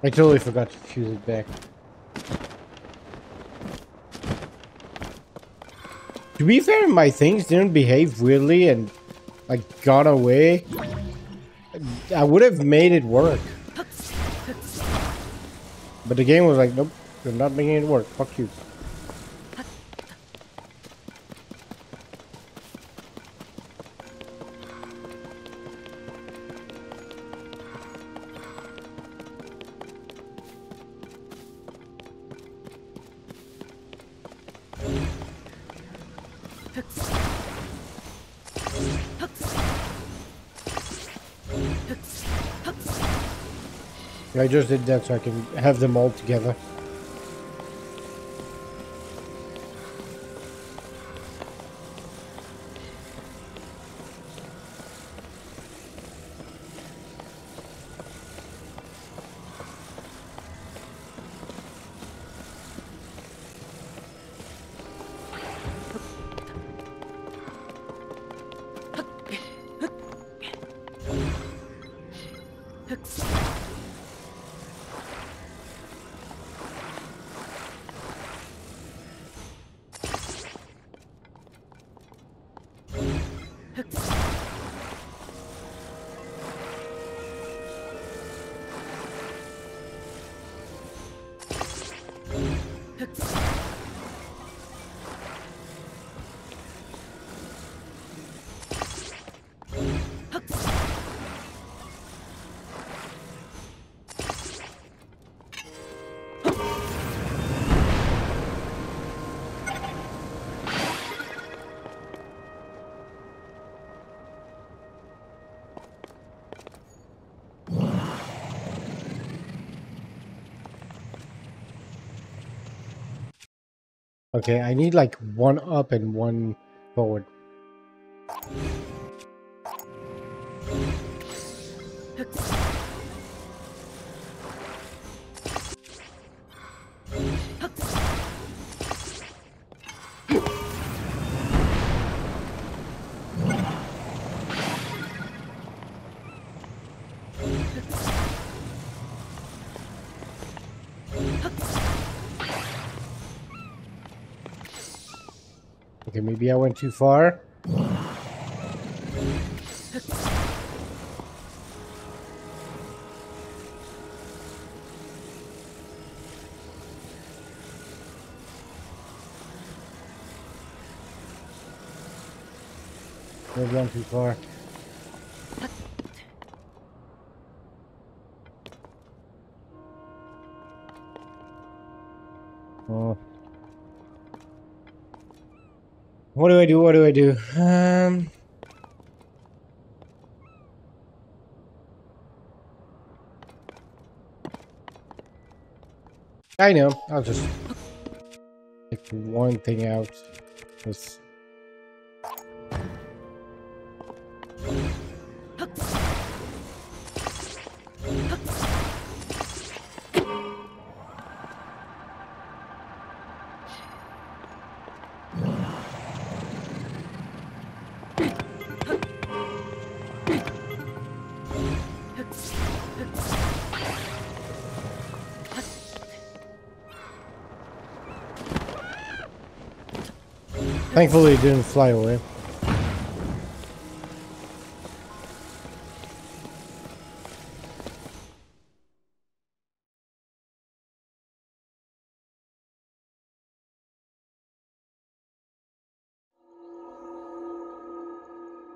I totally forgot to fuse it back. To be fair, my things didn't behave weirdly and like got away. I would have made it work. But the game was like, nope, you're not making it work. Fuck you. Just did that so I can have them all together. Okay, I need like one up and one forward. Okay, maybe I went too far. I've too far. What do I do? What do I do? Um. I know. I'll just take one thing out. This. Thankfully, it didn't fly away.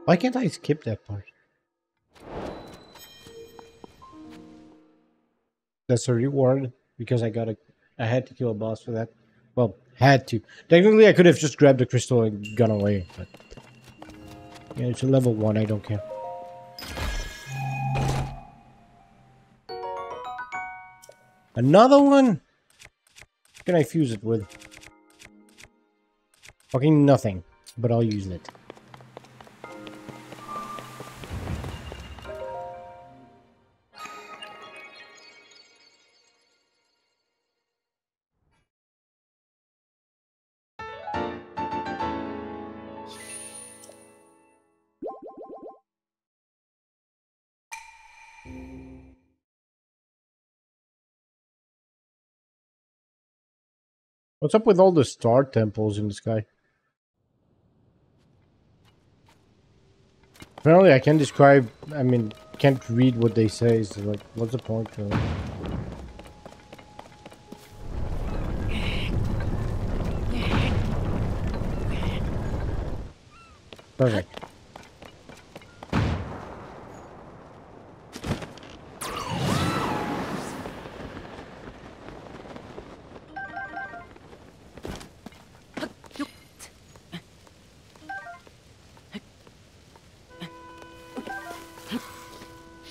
Why can't I skip that part? That's a reward because I got a. I had to kill a boss for that. Well, had to. Technically, I could have just grabbed the crystal and gone away, but yeah, it's a level one. I don't care. Another one? What can I fuse it with? Fucking nothing, but I'll use it. What's up with all the star temples in the sky? Apparently I can't describe, I mean, can't read what they say, so like, what's the point it?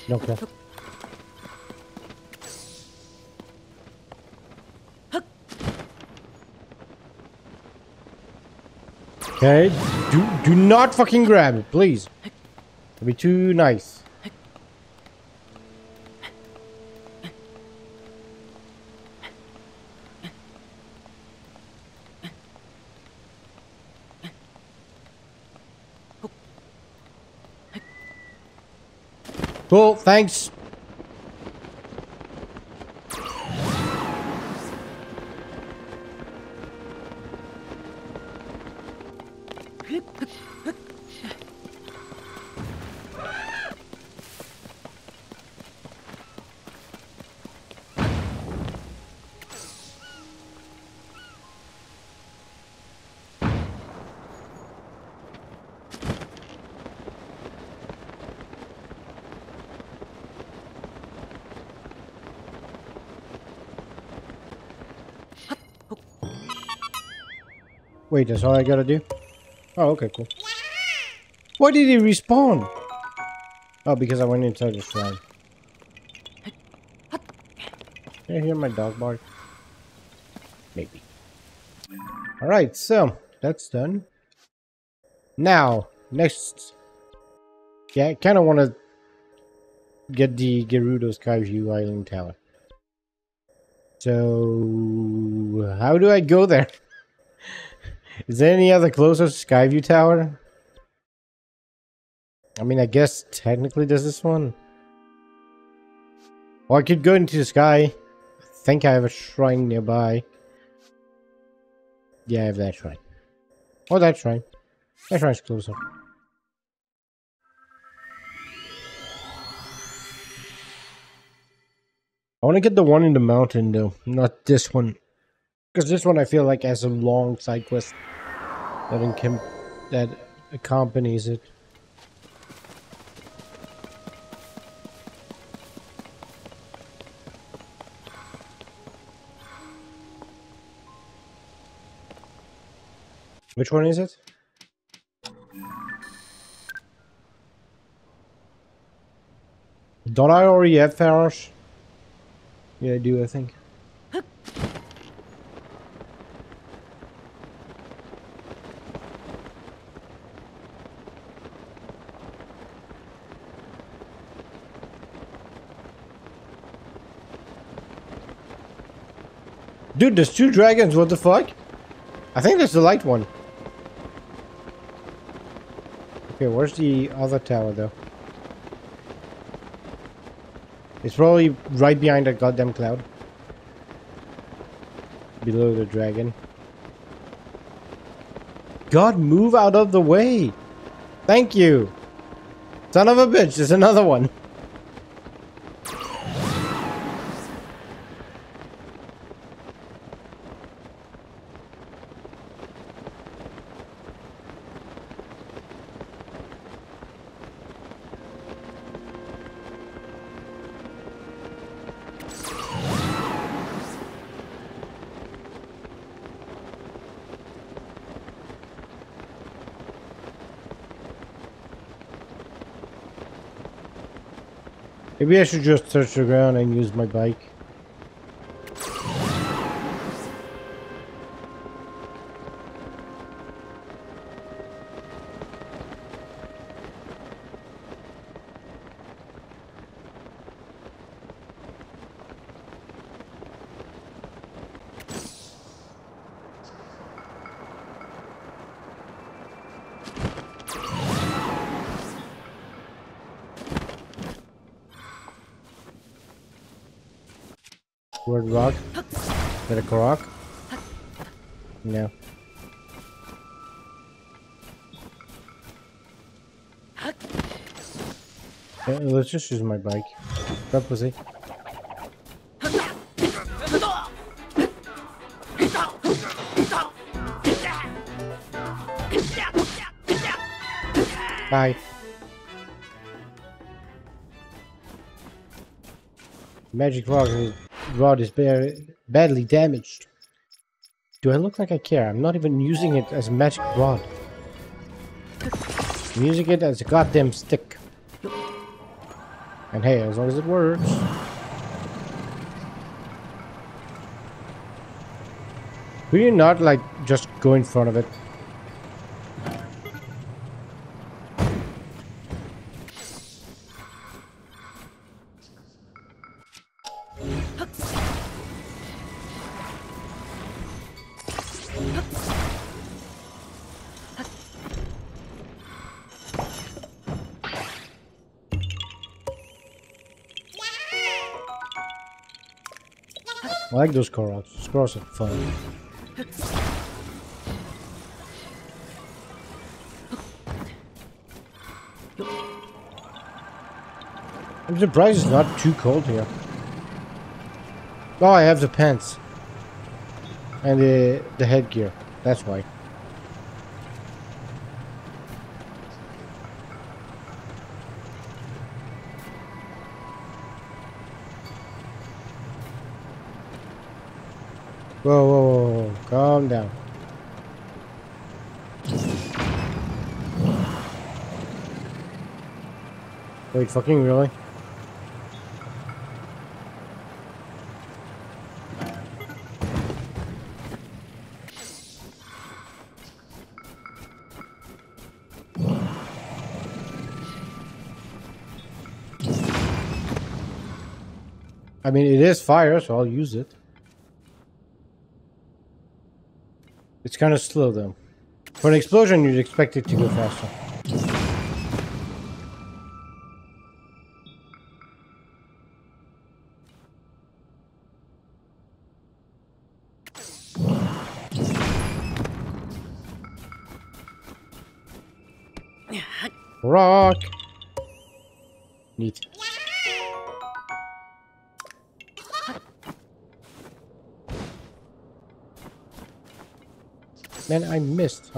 Perfect. Okay. Okay, do do not fucking grab it, please. It'll be too nice. Cool, thanks. Wait, that's all I gotta do? Oh, okay, cool. Why did he respawn? Oh, because I went inside the shrine. Can I hear my dog bark? Maybe. Alright, so, that's done. Now, next... Yeah, I kind of want to get the Gerudo Skyview Island Tower. So, how do I go there? Is there any other closer Skyview Tower? I mean, I guess technically there's this one. Or I could go into the sky. I think I have a shrine nearby. Yeah, I have that shrine. Or that shrine. That shrine's closer. I want to get the one in the mountain though, not this one. Because this one I feel like has a long side quest that, that accompanies it. Which one is it? Don't I already have Farosh? Yeah, I do, I think. Dude, there's two dragons, what the fuck? I think that's the light one. Okay, where's the other tower though? It's probably right behind that goddamn cloud. Below the dragon. God, move out of the way! Thank you! Son of a bitch, there's another one. Maybe I should just touch the ground and use my bike. Word rock? Is that a rock? No. Yeah, let's just use my bike. Stop, pussy. Bye. Magic rock rod is badly damaged. Do I look like I care? I'm not even using it as a magic rod. I'm using it as a goddamn stick. And hey, as long as it works. Will you not, like, just go in front of it? Like those Koroks. Are fun. I'm surprised it's not too cold here. Oh, I have the pants. And the, the headgear. That's why. Whoa, whoa, whoa. Calm down. Wait, fucking really? I mean, it is fire, so I'll use it. Kind of slow, though. For an explosion, you'd expect it to go faster.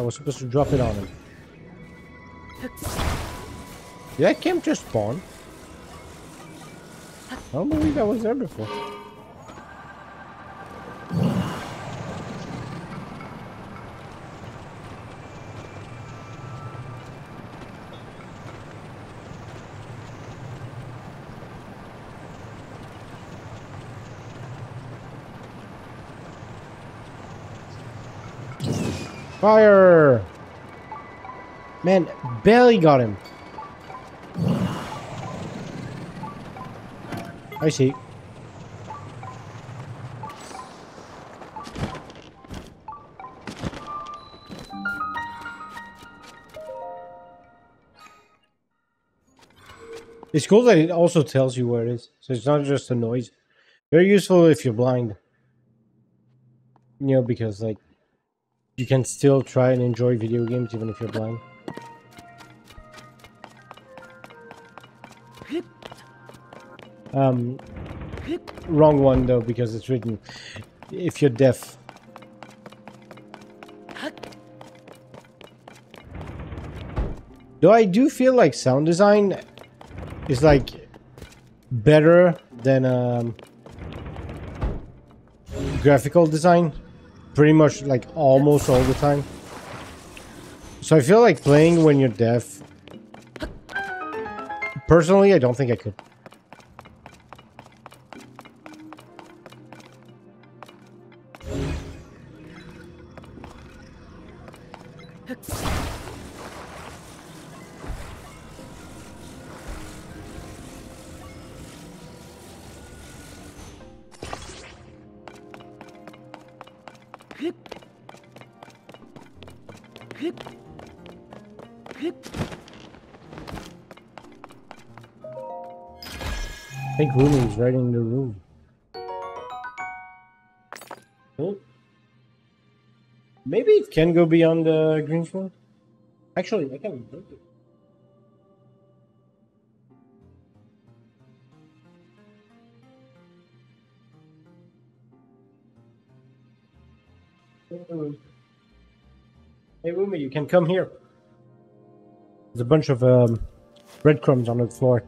I was supposed to drop it on him. Did that camp just spawn? I don't believe I was there before. Fire! Man, barely got him. I see. It's cool that it also tells you where it is. So it's not just a noise. Very useful if you're blind. You know, because like you can still try and enjoy video games even if you're blind. Um, wrong one though because it's written if you're deaf. Though I do feel like sound design is like better than um, graphical design pretty much like almost all the time. So I feel like playing when you're deaf. Personally, I don't think I could. Can go beyond the green screen. Actually, I can break it. Hey, Rumi, you can come here. There's a bunch of um, breadcrumbs on the floor.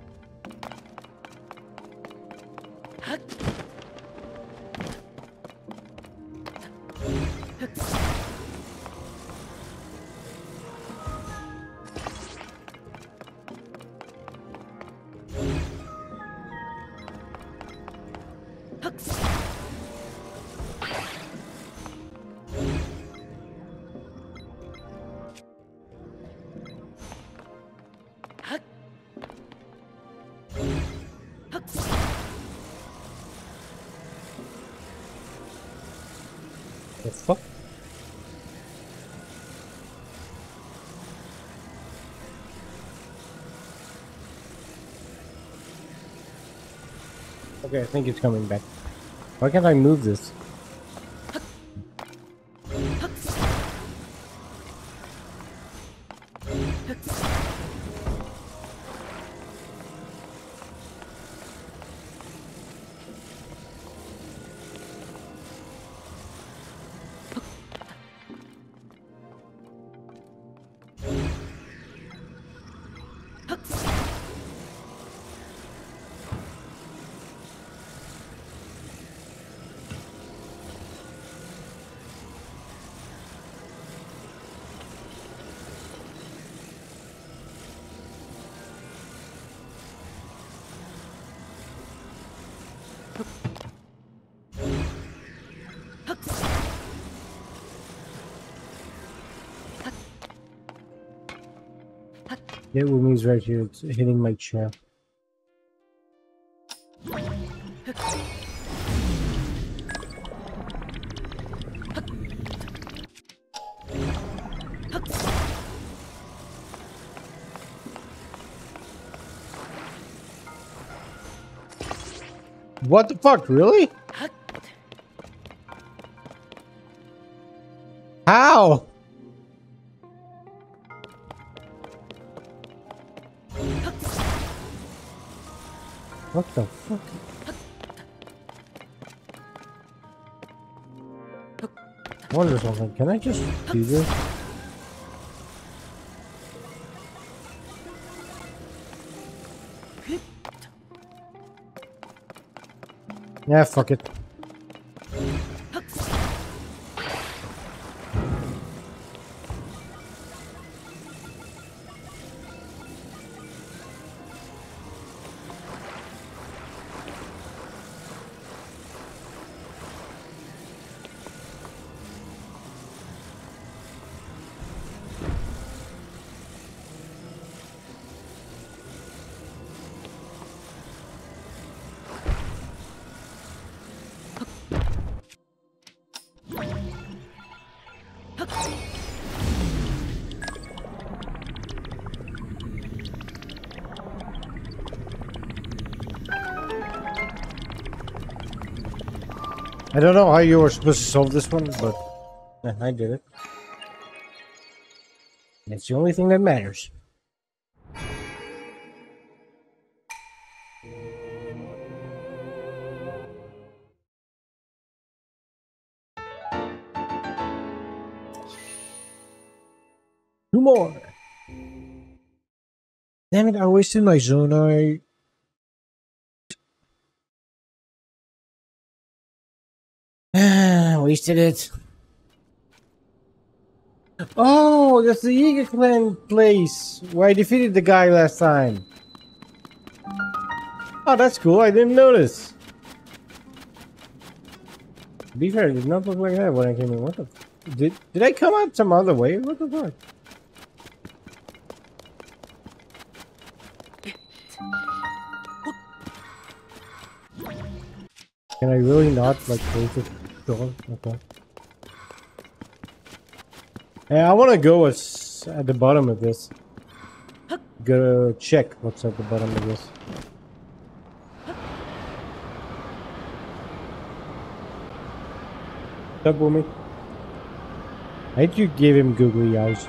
Coming back. Why can't I move this? Right here. It's hitting my chair. What the fuck, really? What the fuck? Wonder something. Can I just do this? Yeah, fuck it. Don't know how you were supposed to solve this one, but I did it. It's the only thing that matters. Two more. Damn it, I wasted my zone. I wasted it. Oh, that's the Yiga Clan place where I defeated the guy last time. Oh, that's cool. I didn't notice. To be fair, it did not look like that when I came in. What the? Did did I come out some other way? What the fuck? Can I really not like close it? Okay. Hey, I want to go at, the bottom of this. Go check what's at the bottom of this. What's up, Boomy? I think you gave him googly eyes.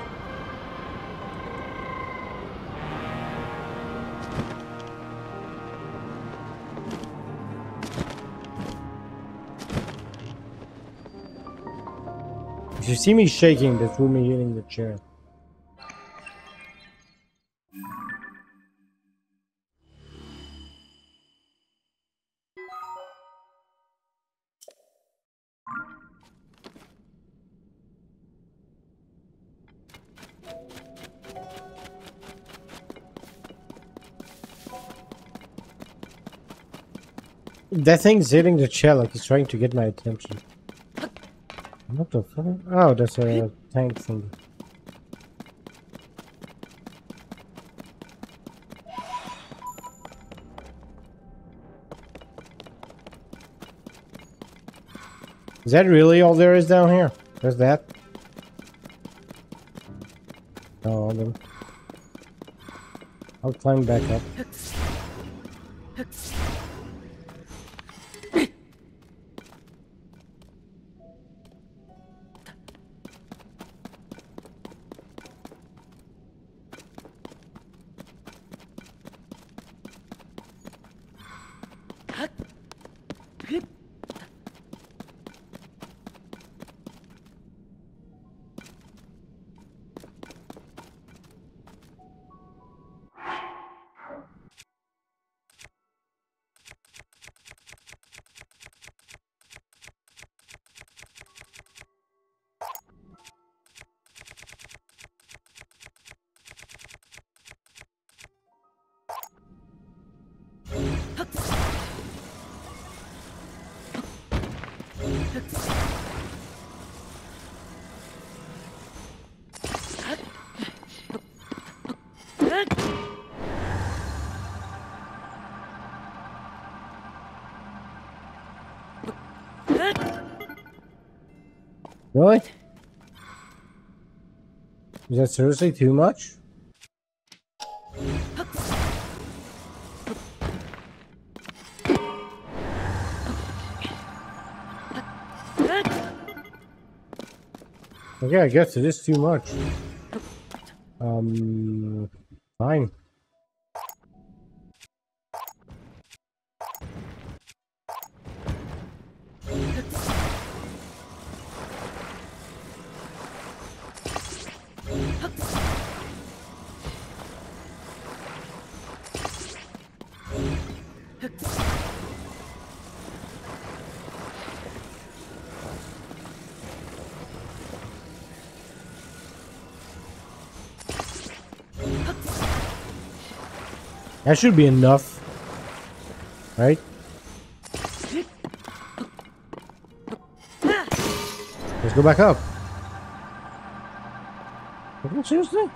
If you see me shaking, that's me hitting the chair. That thing's hitting the chair like it's trying to get my attention. What the fuck? Oh, that's a tank thing. Is that really all there is down here? There's that? Oh. I'll climb back up. Really? Is that seriously too much? Okay, I guess it is too much. Um, That should be enough. Right? Let's go back up. Seriously?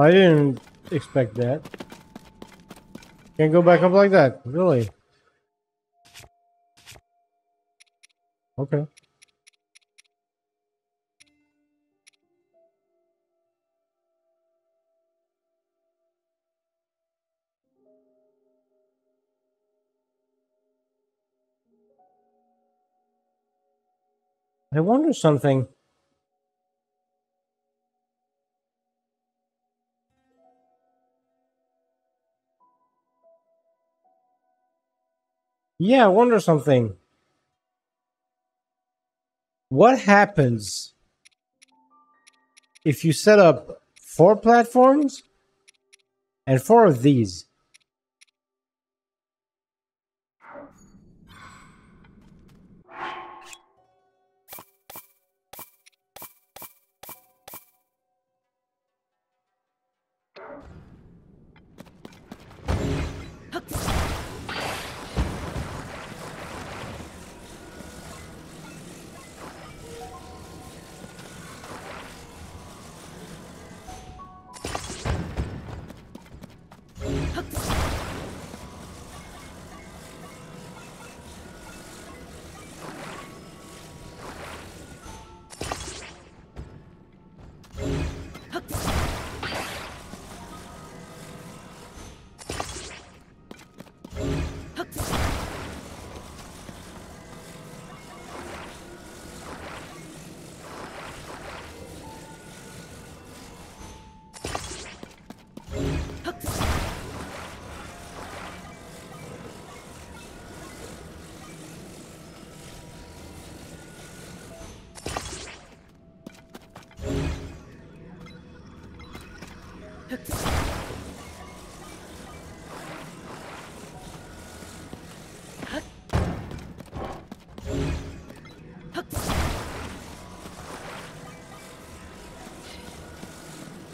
I didn't expect that. Can't go back up like that, really. Okay. I wonder something. Yeah, I wonder something. What happens if you set up four platforms and four of these?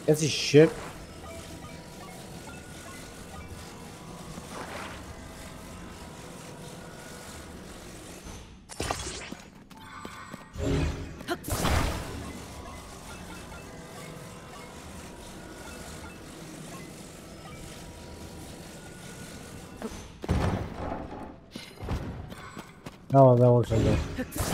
That's his shit. Oh, that works like that.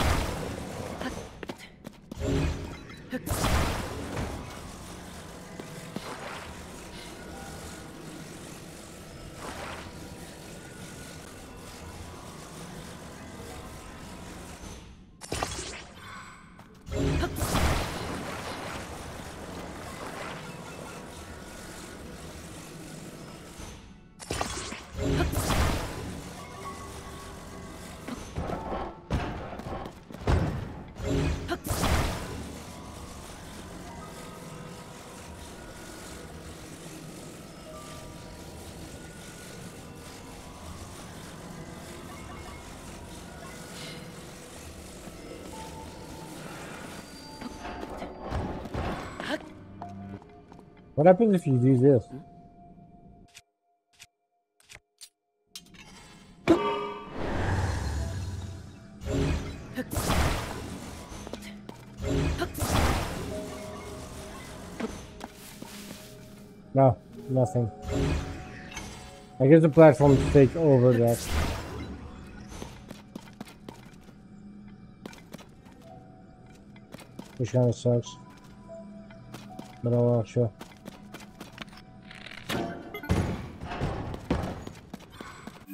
What happens if you do this? No, nothing. I guess the platforms take over that. Which kind of sucks. But oh well, sure.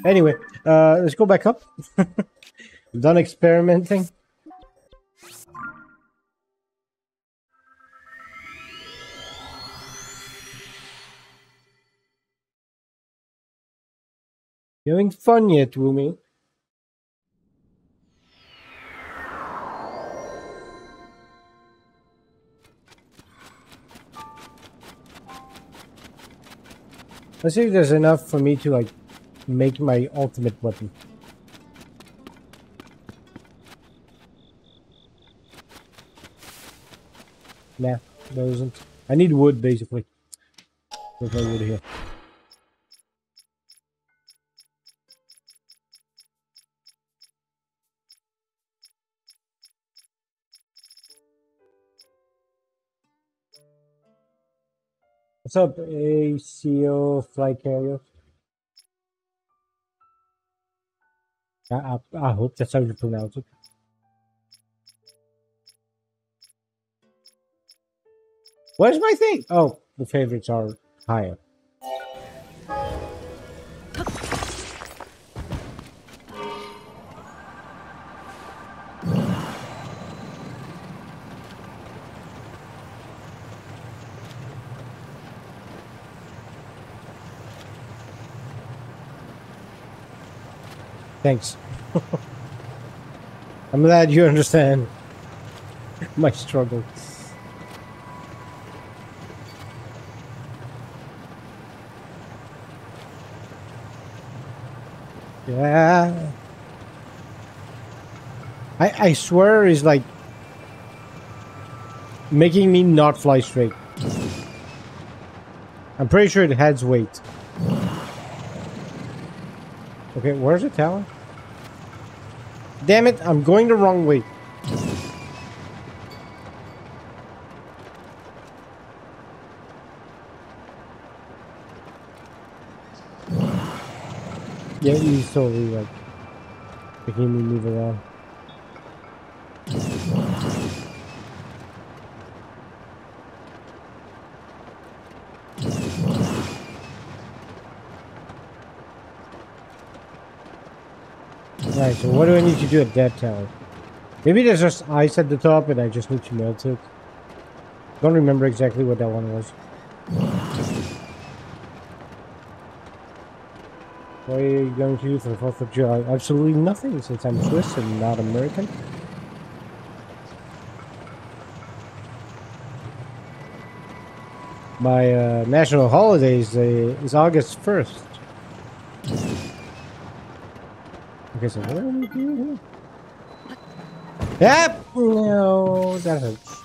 Anyway, uh, let's go back up. Done experimenting. You having fun yet, Woomy? Let's see if there's enough for me to like make my ultimate weapon. Nah, there isn't. I need wood basically. There's no wood here. What's up, ACO flight carrier? I, I, I hope that's how you pronounce it. Where's my thing? Oh, the favorites are higher. Thanks. I'm glad you understand my struggle. Yeah. I I swear is like making me not fly straight. I'm pretty sure it has weight. Okay, where's the tower? Damn it, I'm going the wrong way. Yeah, he's totally like making me move around. So what do I need to do at that tower? Maybe there's just ice at the top and I just need to melt it. Don't remember exactly what that one was. What are you going to do for the 4th of July? Absolutely nothing since I'm Swiss and not American. My uh, national holidays uh, is August 1st. Okay, so what we here? Yep! No, that hurts.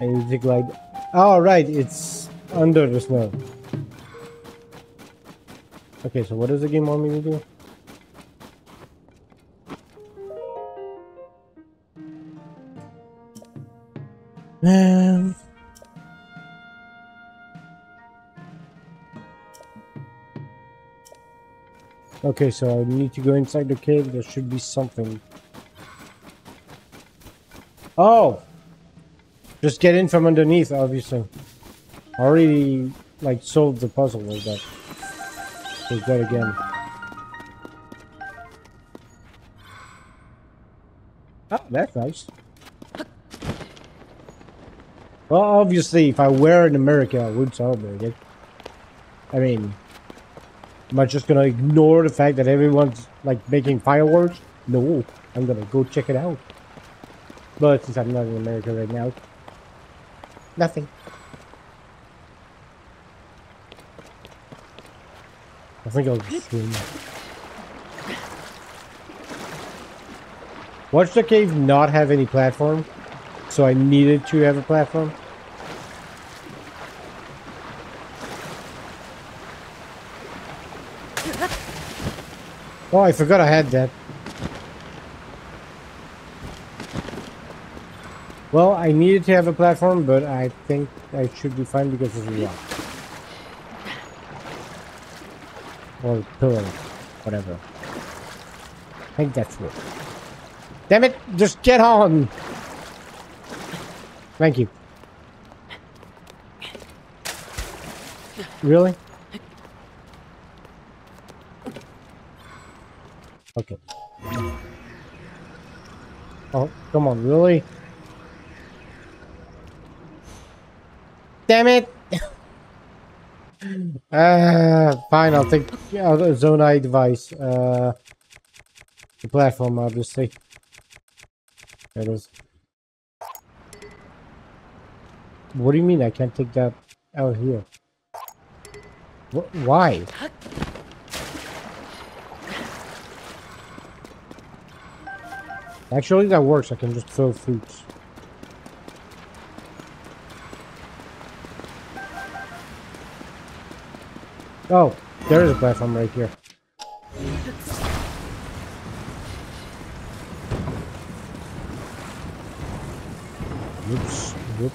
I need to glide. Oh, right, it's under the snow. Okay, so what does the game want me to do? Okay, so I need to go inside the cave. There should be something. Oh! Just get in from underneath, obviously. Already, like, solved the puzzle like that. There's that again. Oh, that's nice. Well, obviously, if I were in America, I would celebrate it. I mean, Am I just gonna ignore the fact that everyone's like making fireworks? No, I'm gonna go check it out. But since I'm not in America right now, nothing. I think I'll just swim. Watch the cave not have any platform, so I needed to have a platform. Oh, I forgot I had that. Well, I needed to have a platform, but I think I should be fine because of the rock. Or pillar, whatever. I think that's it. Damn it! Just get on! Thank you. Really? Come on, really? Damn it! uh, fine, I'll take uh, Zone Zonai device. Uh, the platform, obviously. There it is. What do you mean I can't take that out here? Wh why? Actually, that works. I can just throw fruits. Oh, there is a platform right here. Oops. Whoop.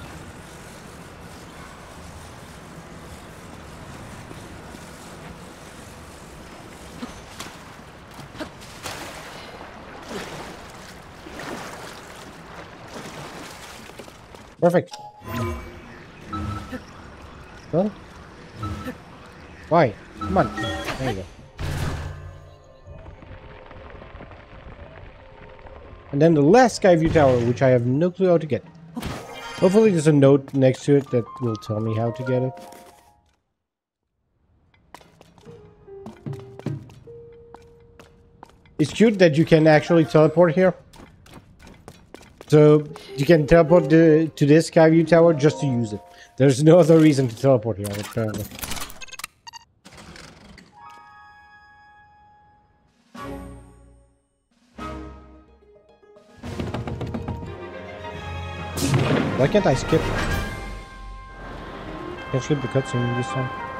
Perfect. Well, why? Come on. There you go. And then the last Skyview Tower, which I have no clue how to get. Hopefully there's a note next to it that will tell me how to get it. It's cute that you can actually teleport here. So you can teleport to, to this Skyview Tower just to use it. There's no other reason to teleport here, apparently. Why can't I skip? Can I skip the cutscene this time?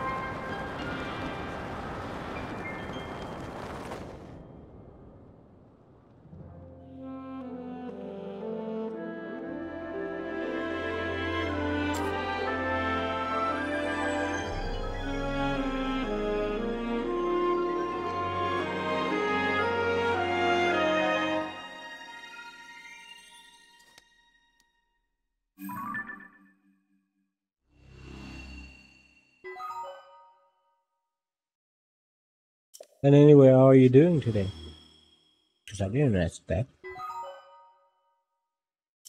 And anyway, how are you doing today? Because I didn't ask that.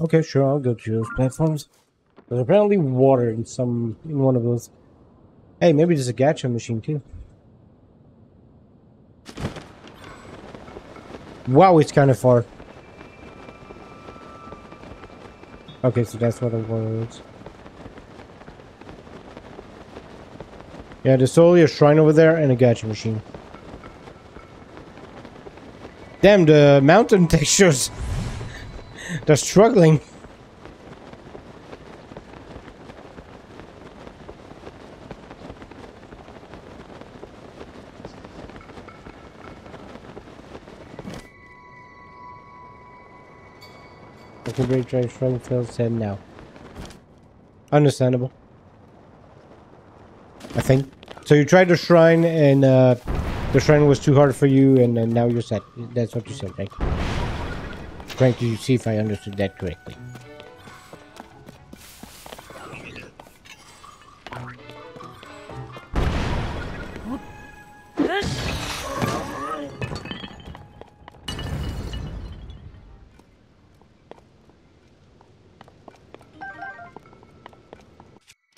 Okay, sure, I'll go to those platforms. There's apparently water in some in one of those. Hey, maybe there's a gacha machine too. Wow, it's kind of far. Okay, so that's what water is. Yeah, there's only a shrine over there and a gacha machine. Damn, the mountain textures. They're struggling. Okay, break drive strong fails 10 now. Understandable. I think. So you tried the shrine and uh, the shrine was too hard for you and uh, now you're set. That's what you said, right? Trying to see if I understood that correctly.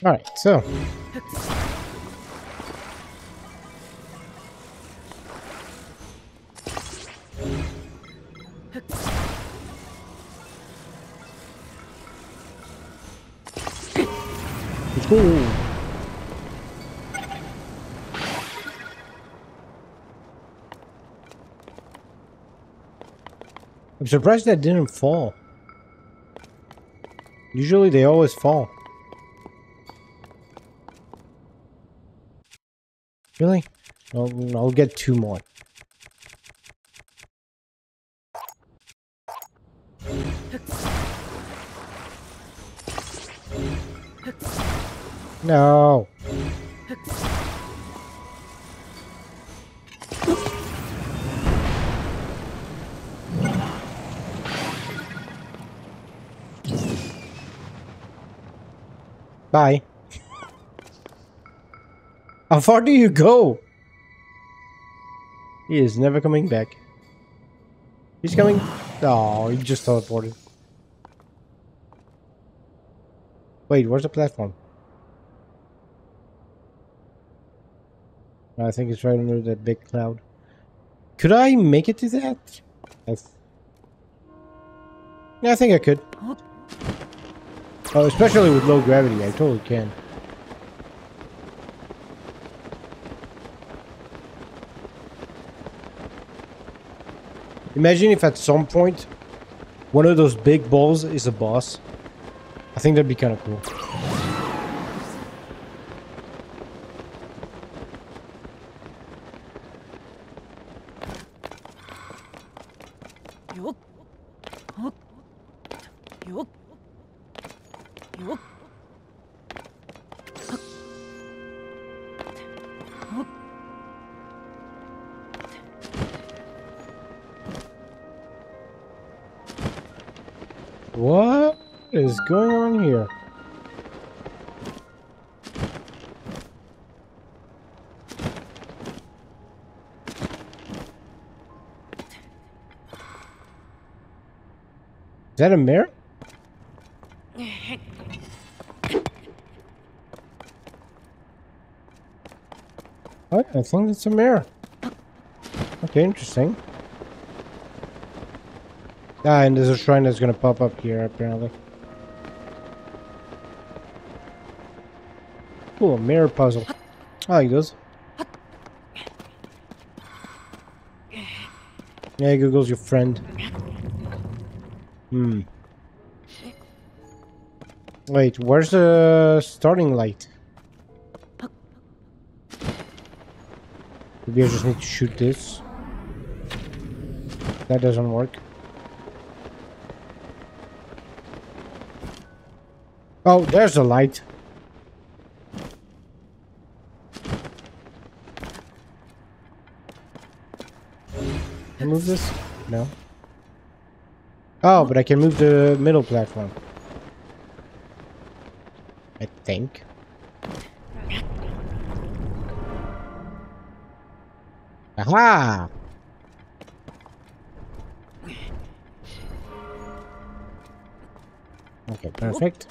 Alright, so. Let's. I'm surprised that didn't fall. Usually they always fall. Really? I'll, I'll get two more. No. Bye. How far do you go? He is never coming back. He's coming. Oh, he just teleported. Wait, where's the platform? I think it's right under that big cloud. Could I make it to that? I yeah, I think I could. Oh, especially with low gravity, I totally can. Imagine if at some point one of those big balls is a boss. I think that'd be kind of cool. That a mirror? Oh, I think it's a mirror. Okay, interesting. Ah, and there's a shrine that's gonna pop up here, apparently. Cool, mirror puzzle. I like those. Yeah, Google's your friend. Hmm. Wait, where's the starting light? Maybe I just need to shoot this. That doesn't work. Oh, there's the light. I move this? No. Oh, but I can move the middle platform. I think. Aha! Okay, perfect.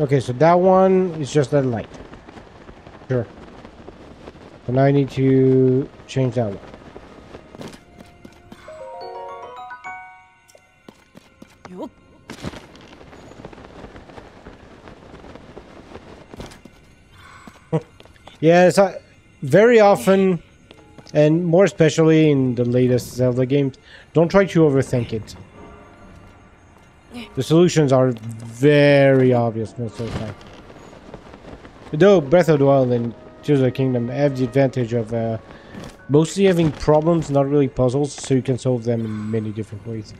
Okay, so that one is just that light. Sure. Now I need to change that one. yeah, it's very often, and more especially in the latest Zelda games, don't try to overthink it. The solutions are very obvious most of the time. Though Breath of the Wild and Tears of the Kingdom have the advantage of uh, mostly having problems, not really puzzles, so you can solve them in many different ways.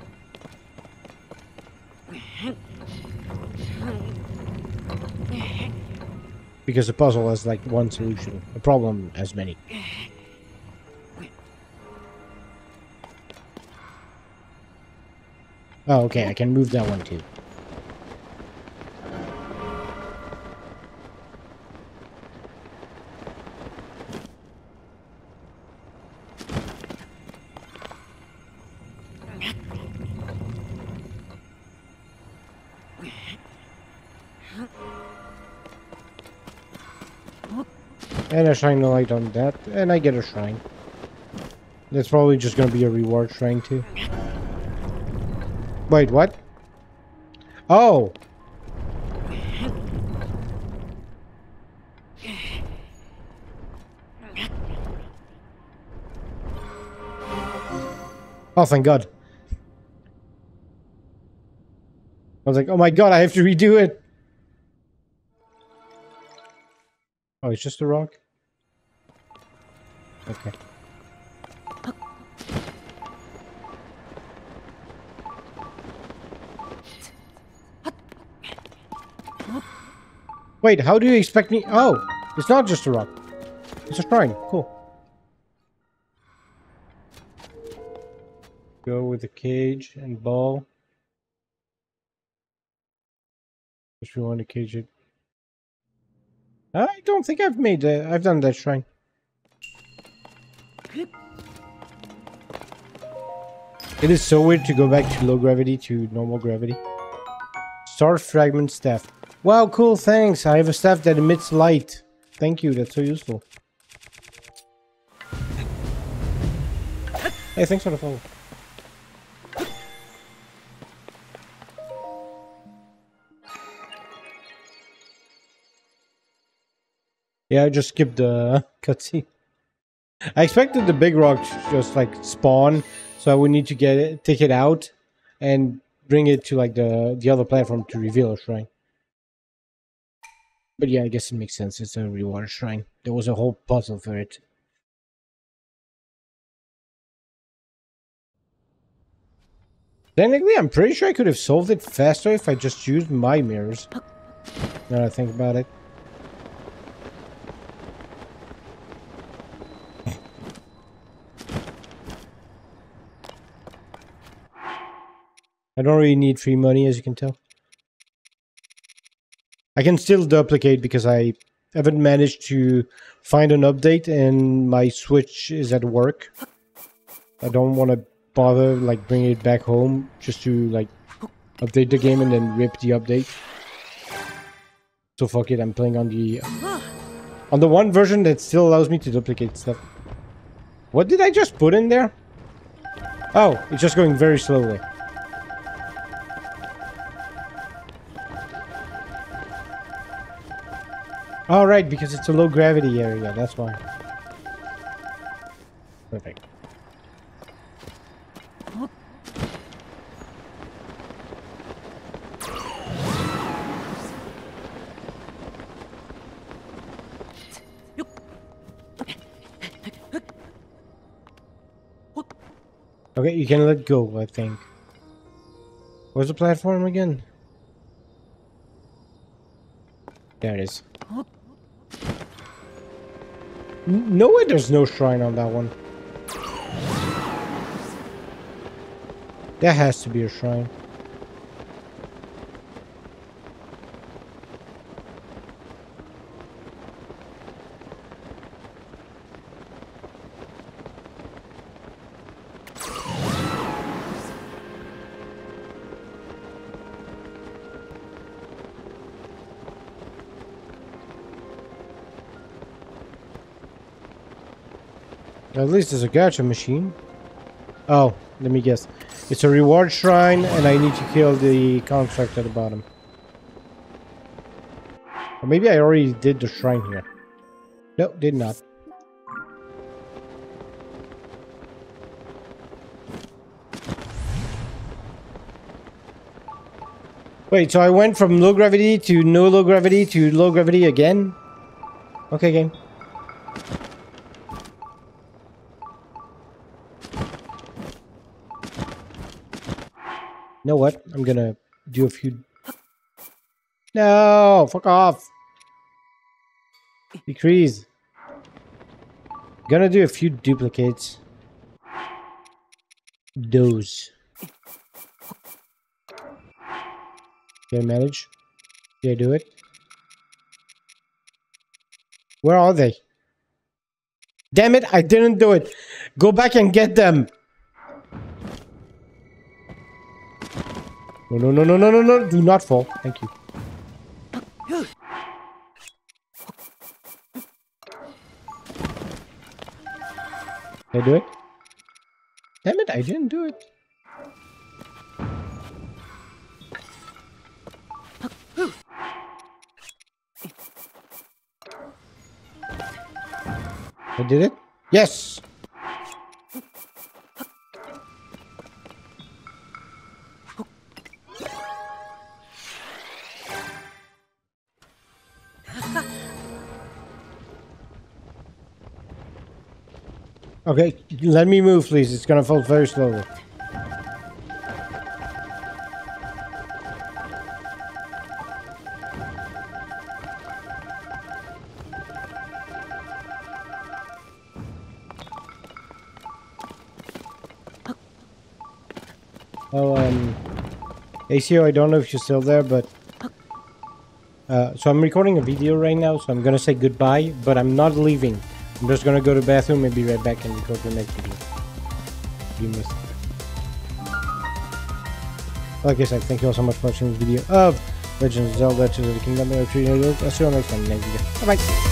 Because a puzzle has like one solution, a problem has many. Oh, okay, I can move that one too. And I shine the light on that, and I get a shrine. That's probably just gonna be a reward shrine too. Wait, what? Oh! Oh, thank God. I was like, oh my god, I have to redo it. Oh, it's just a rock? Okay. Wait, how do you expect me? Oh, it's not just a rock. It's a shrine. Cool. Go with the cage and ball. If you want to cage it. I don't think I've made. I've done that shrine. It is so weird to go back to low gravity to normal gravity. Star fragment staff. Wow, cool, thanks. I have a staff that emits light. Thank you, that's so useful. Hey, thanks for the follow. Yeah, I just skipped the cutscene. I expected the big rock to just like spawn, so I would need to get it, take it out, and bring it to like the the other platform to reveal a shrine. But yeah, I guess it makes sense. It's a reward shrine. There was a whole puzzle for it. Technically, I'm pretty sure I could have solved it faster if I just used my mirrors. Now that I think about it. I don't really need free money, as you can tell. I can still duplicate because I haven't managed to find an update and my Switch is at work. I don't want to bother like bringing it back home just to like update the game and then rip the update. So fuck it, I'm playing on the on the one version that still allows me to duplicate stuff. What did I just put in there? Oh, it's just going very slowly. All right, because it's a low gravity area, that's why. Perfect. Okay, you can let go, I think. Where's the platform again? There it is. No way there's no shrine on that one. There has to be a shrine. At least there's a gacha machine. Oh, let me guess. It's a reward shrine and I need to kill the construct at the bottom. Or maybe I already did the shrine here. No, did not. Wait, so I went from low gravity to no low gravity to low gravity again? Okay, game. Know what? I'm gonna do a few... No! Fuck off! Decrease. Gonna do a few duplicates. Those. Can I manage? Can I do it? Where are they? Damn it, I didn't do it. Go back and get them. No, no, no, no, no, no, no. Do not fall. Thank you. Did I do it? Damn it, I didn't do it. I did it? Yes! Okay, let me move, please. It's gonna fold very slowly. Oh, um, ACO, I don't know if you're still there, but uh, so I'm recording a video right now, so I'm gonna say goodbye, but I'm not leaving. I'm just gonna go to the bathroom and be right back and record the next video. You missed. Like I said, thank you all so much for watching this video of Legend of Zelda of the Kingdom. I'll see you next time next video. Bye bye.